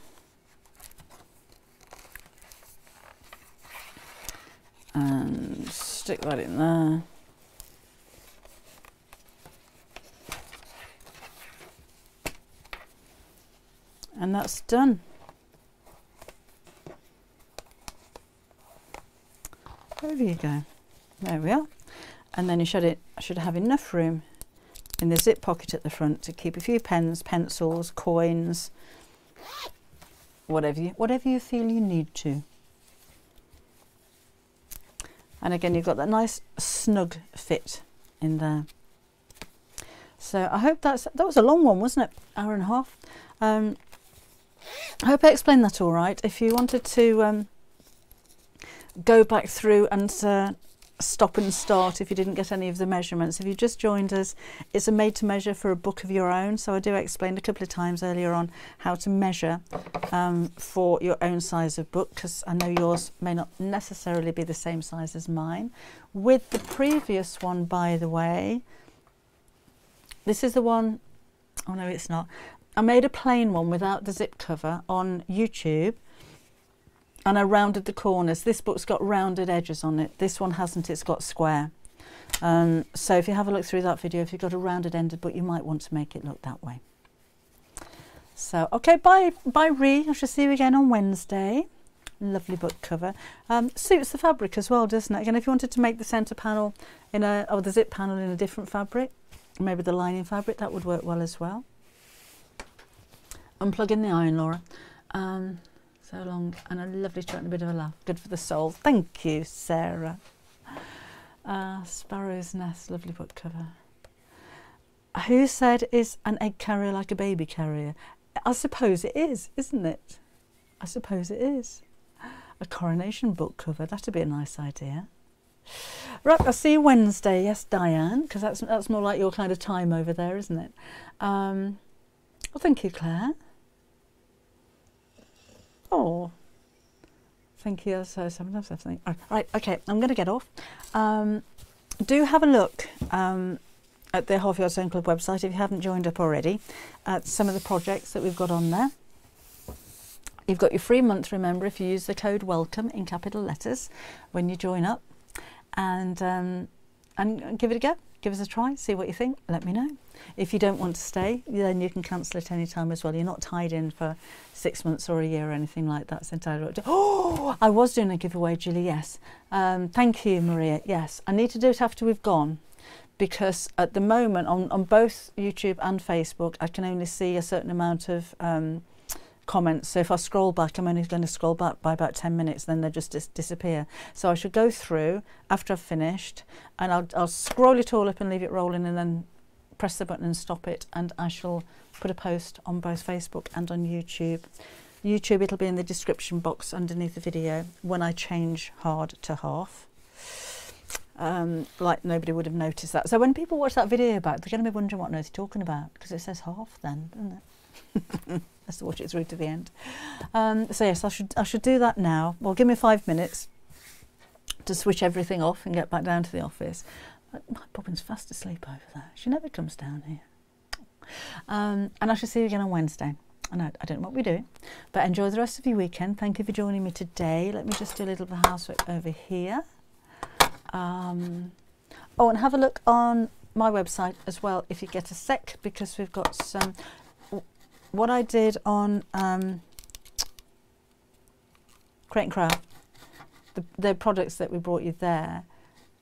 And stick that in there. And that's done. There you go. There we are. And then you should, it, should have enough room in the zip pocket at the front to keep a few pens, pencils, coins, whatever you, whatever you feel you need to. And again, you've got that nice snug fit in there. So I hope that's, that was a long one, wasn't it? Hour and a half. Um, I hope I explained that all right. If you wanted to um, go back through and uh, stop and start if you didn't get any of the measurements. If you just joined us, it's a made to measure for a book of your own. So I do explain a couple of times earlier on how to measure um, for your own size of book because I know yours may not necessarily be the same size as mine. With the previous one, by the way, this is the one, oh no, it's not. I made a plain one without the zip cover on YouTube and I rounded the corners. This book's got rounded edges on it. This one hasn't, it's got square. Um, so if you have a look through that video, if you've got a rounded ended book, you might want to make it look that way. So, okay, bye, bye Ree. I shall see you again on Wednesday. Lovely book cover. Um, suits the fabric as well, doesn't it? Again, if you wanted to make the centre panel in a, or the zip panel in a different fabric, maybe the lining fabric, that would work well as well. Unplug in the iron, Laura. Um, so long and a lovely chat and a bit of a laugh. Good for the soul. Thank you, Sarah. Uh, Sparrow's Nest, lovely book cover. Who said is an egg carrier like a baby carrier? I suppose it is, isn't it? I suppose it is. A coronation book cover, that'd be a nice idea. Right, I'll see you Wednesday. Yes, Diane, because that's that's more like your kind of time over there, isn't it? Um, well, thank you, Claire. Oh, thank you. So sometimes I think, right, okay, I'm going to get off. Um, do have a look um, at the Half Yard Sewing Club website if you haven't joined up already at some of the projects that we've got on there. You've got your free month, remember, if you use the code WELCOME in capital letters when you join up and, um, and give it a go. Give us a try, see what you think, let me know. If you don't want to stay, then you can cancel at any time as well. You're not tied in for six months or a year or anything like that. Entirely up to Oh, I was doing a giveaway, Julie, yes. Um, thank you, Maria. Yes, I need to do it after we've gone because at the moment on, on both YouTube and Facebook, I can only see a certain amount of um, comments. So if I scroll back, I'm only going to scroll back by about 10 minutes, then they just dis disappear. So I should go through after I've finished and I'll, I'll scroll it all up and leave it rolling and then press the button and stop it. And I shall put a post on both Facebook and on YouTube. YouTube, it'll be in the description box underneath the video when I change hard to half. Um, like nobody would have noticed that. So when people watch that video back, they're going to be wondering what on earth you're talking about because it says half then, doesn't it? Let's watch it through to the end. Um, so yes, I should I should do that now. Well, give me five minutes to switch everything off and get back down to the office. My Bobbin's fast asleep over there. She never comes down here. Um, and I shall see you again on Wednesday. And I, I don't know what we're doing, but enjoy the rest of your weekend. Thank you for joining me today. Let me just do a little bit of housework over here. Um, oh, and have a look on my website as well if you get a sec, because we've got some. What I did on um, Create and Craft, the, the products that we brought you there,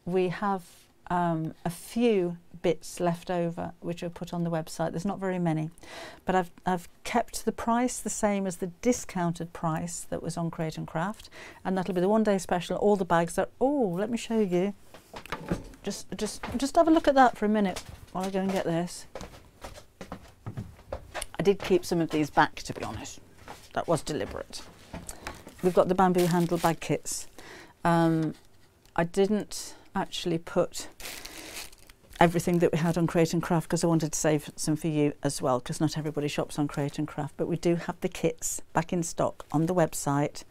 we have um, a few bits left over which are put on the website. There's not very many, but I've, I've kept the price the same as the discounted price that was on Create and Craft, and that'll be the one day special. All the bags are. Oh, let me show you. Just, just, just have a look at that for a minute while I go and get this. I did keep some of these back, to be honest. That was deliberate. We've got the bamboo handle bag kits. Um, I didn't actually put everything that we had on Create and Craft because I wanted to save some for you as well because not everybody shops on Create and Craft but we do have the kits back in stock on the website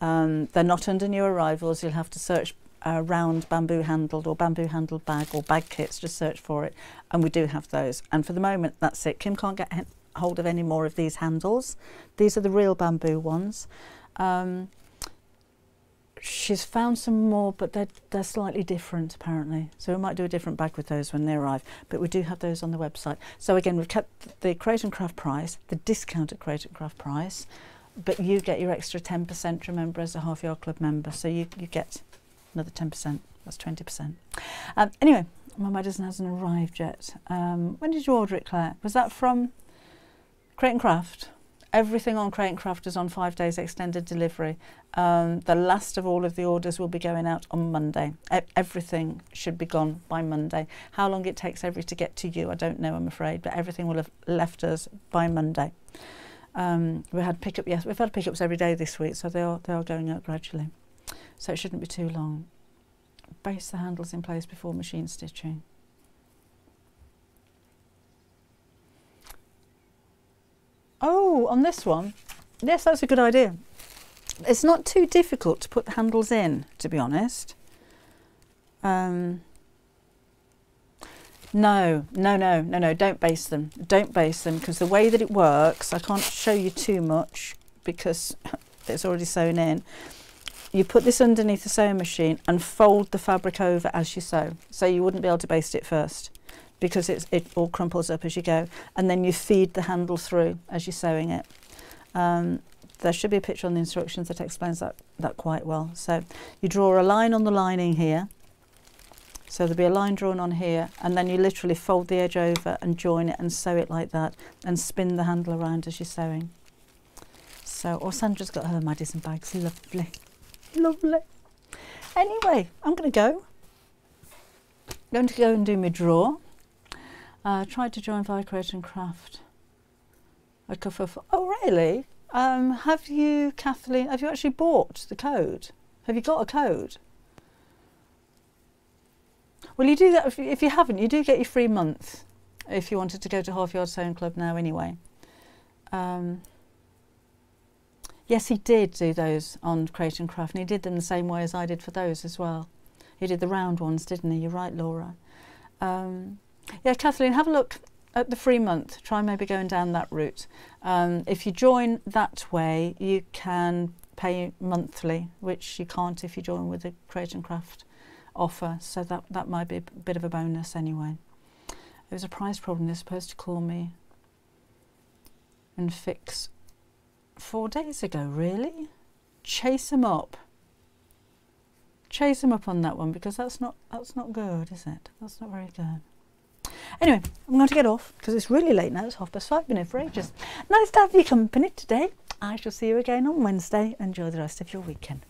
um, they're not under new arrivals you'll have to search uh, round bamboo handled or bamboo handled bag or bag kits just search for it and we do have those and for the moment that's it Kim can't get hold of any more of these handles these are the real bamboo ones um, she's found some more, but they're, they're slightly different apparently. So we might do a different bag with those when they arrive. But we do have those on the website. So again, we've kept the Create and Craft price, the discounted Create and Craft price, but you get your extra 10%, remember, as a half yard club member. So you, you get another 10%, that's 20%. Um, anyway, my medicine hasn't arrived yet. Um, when did you order it, Claire? Was that from Create and Craft? Everything on Create and Craft is on five days extended delivery. Um, the last of all of the orders will be going out on Monday. E everything should be gone by Monday. How long it takes every to get to you, I don't know, I'm afraid, but everything will have left us by Monday. Um, we had pickup, yes, we've had pickups every day this week, so they are they are going out gradually. So it shouldn't be too long. Baste the handles in place before machine stitching. Oh, on this one, yes, that's a good idea. It's not too difficult to put the handles in, to be honest. Um, no, no, no, no, no, don't baste them. Don't baste them because the way that it works, I can't show you too much because it's already sewn in. You put this underneath the sewing machine and fold the fabric over as you sew. So you wouldn't be able to baste it first because it all crumples up as you go. And then you feed the handle through as you're sewing it. Um, there should be a picture on the instructions that explains that, that quite well. So you draw a line on the lining here. So there'll be a line drawn on here and then you literally fold the edge over and join it and sew it like that and spin the handle around as you're sewing. So, or Sandra's got her Madison bags, lovely, lovely. Anyway, I'm going to go. I'm going to go and do my drawer. Uh, tried to join via Create and Craft. A kerfuffle. Oh, really? Um, have you, Kathleen, have you actually bought the code? Have you got a code? Well, you do that if you, if you haven't. You do get your free month if you wanted to go to Half Yard Sewing Club now, anyway. Um, yes, he did do those on Create and Craft, and he did them the same way as I did for those as well. He did the round ones, didn't he? You're right, Laura. Um, yeah, Kathleen, have a look at the free month. Try maybe going down that route. Um, if you join that way, you can pay monthly, which you can't if you join with the Create and Craft offer, so that that might be a bit of a bonus anyway. It was a price problem. They're supposed to call me and fix four days ago. Really? Chase them up. Chase them up on that one because that's not that's not good, is it? That's not very good. Anyway, I'm going to get off because it's really late now. It's half past five. Been here for ages. Nice to have your company today. I shall see you again on Wednesday. Enjoy the rest of your weekend.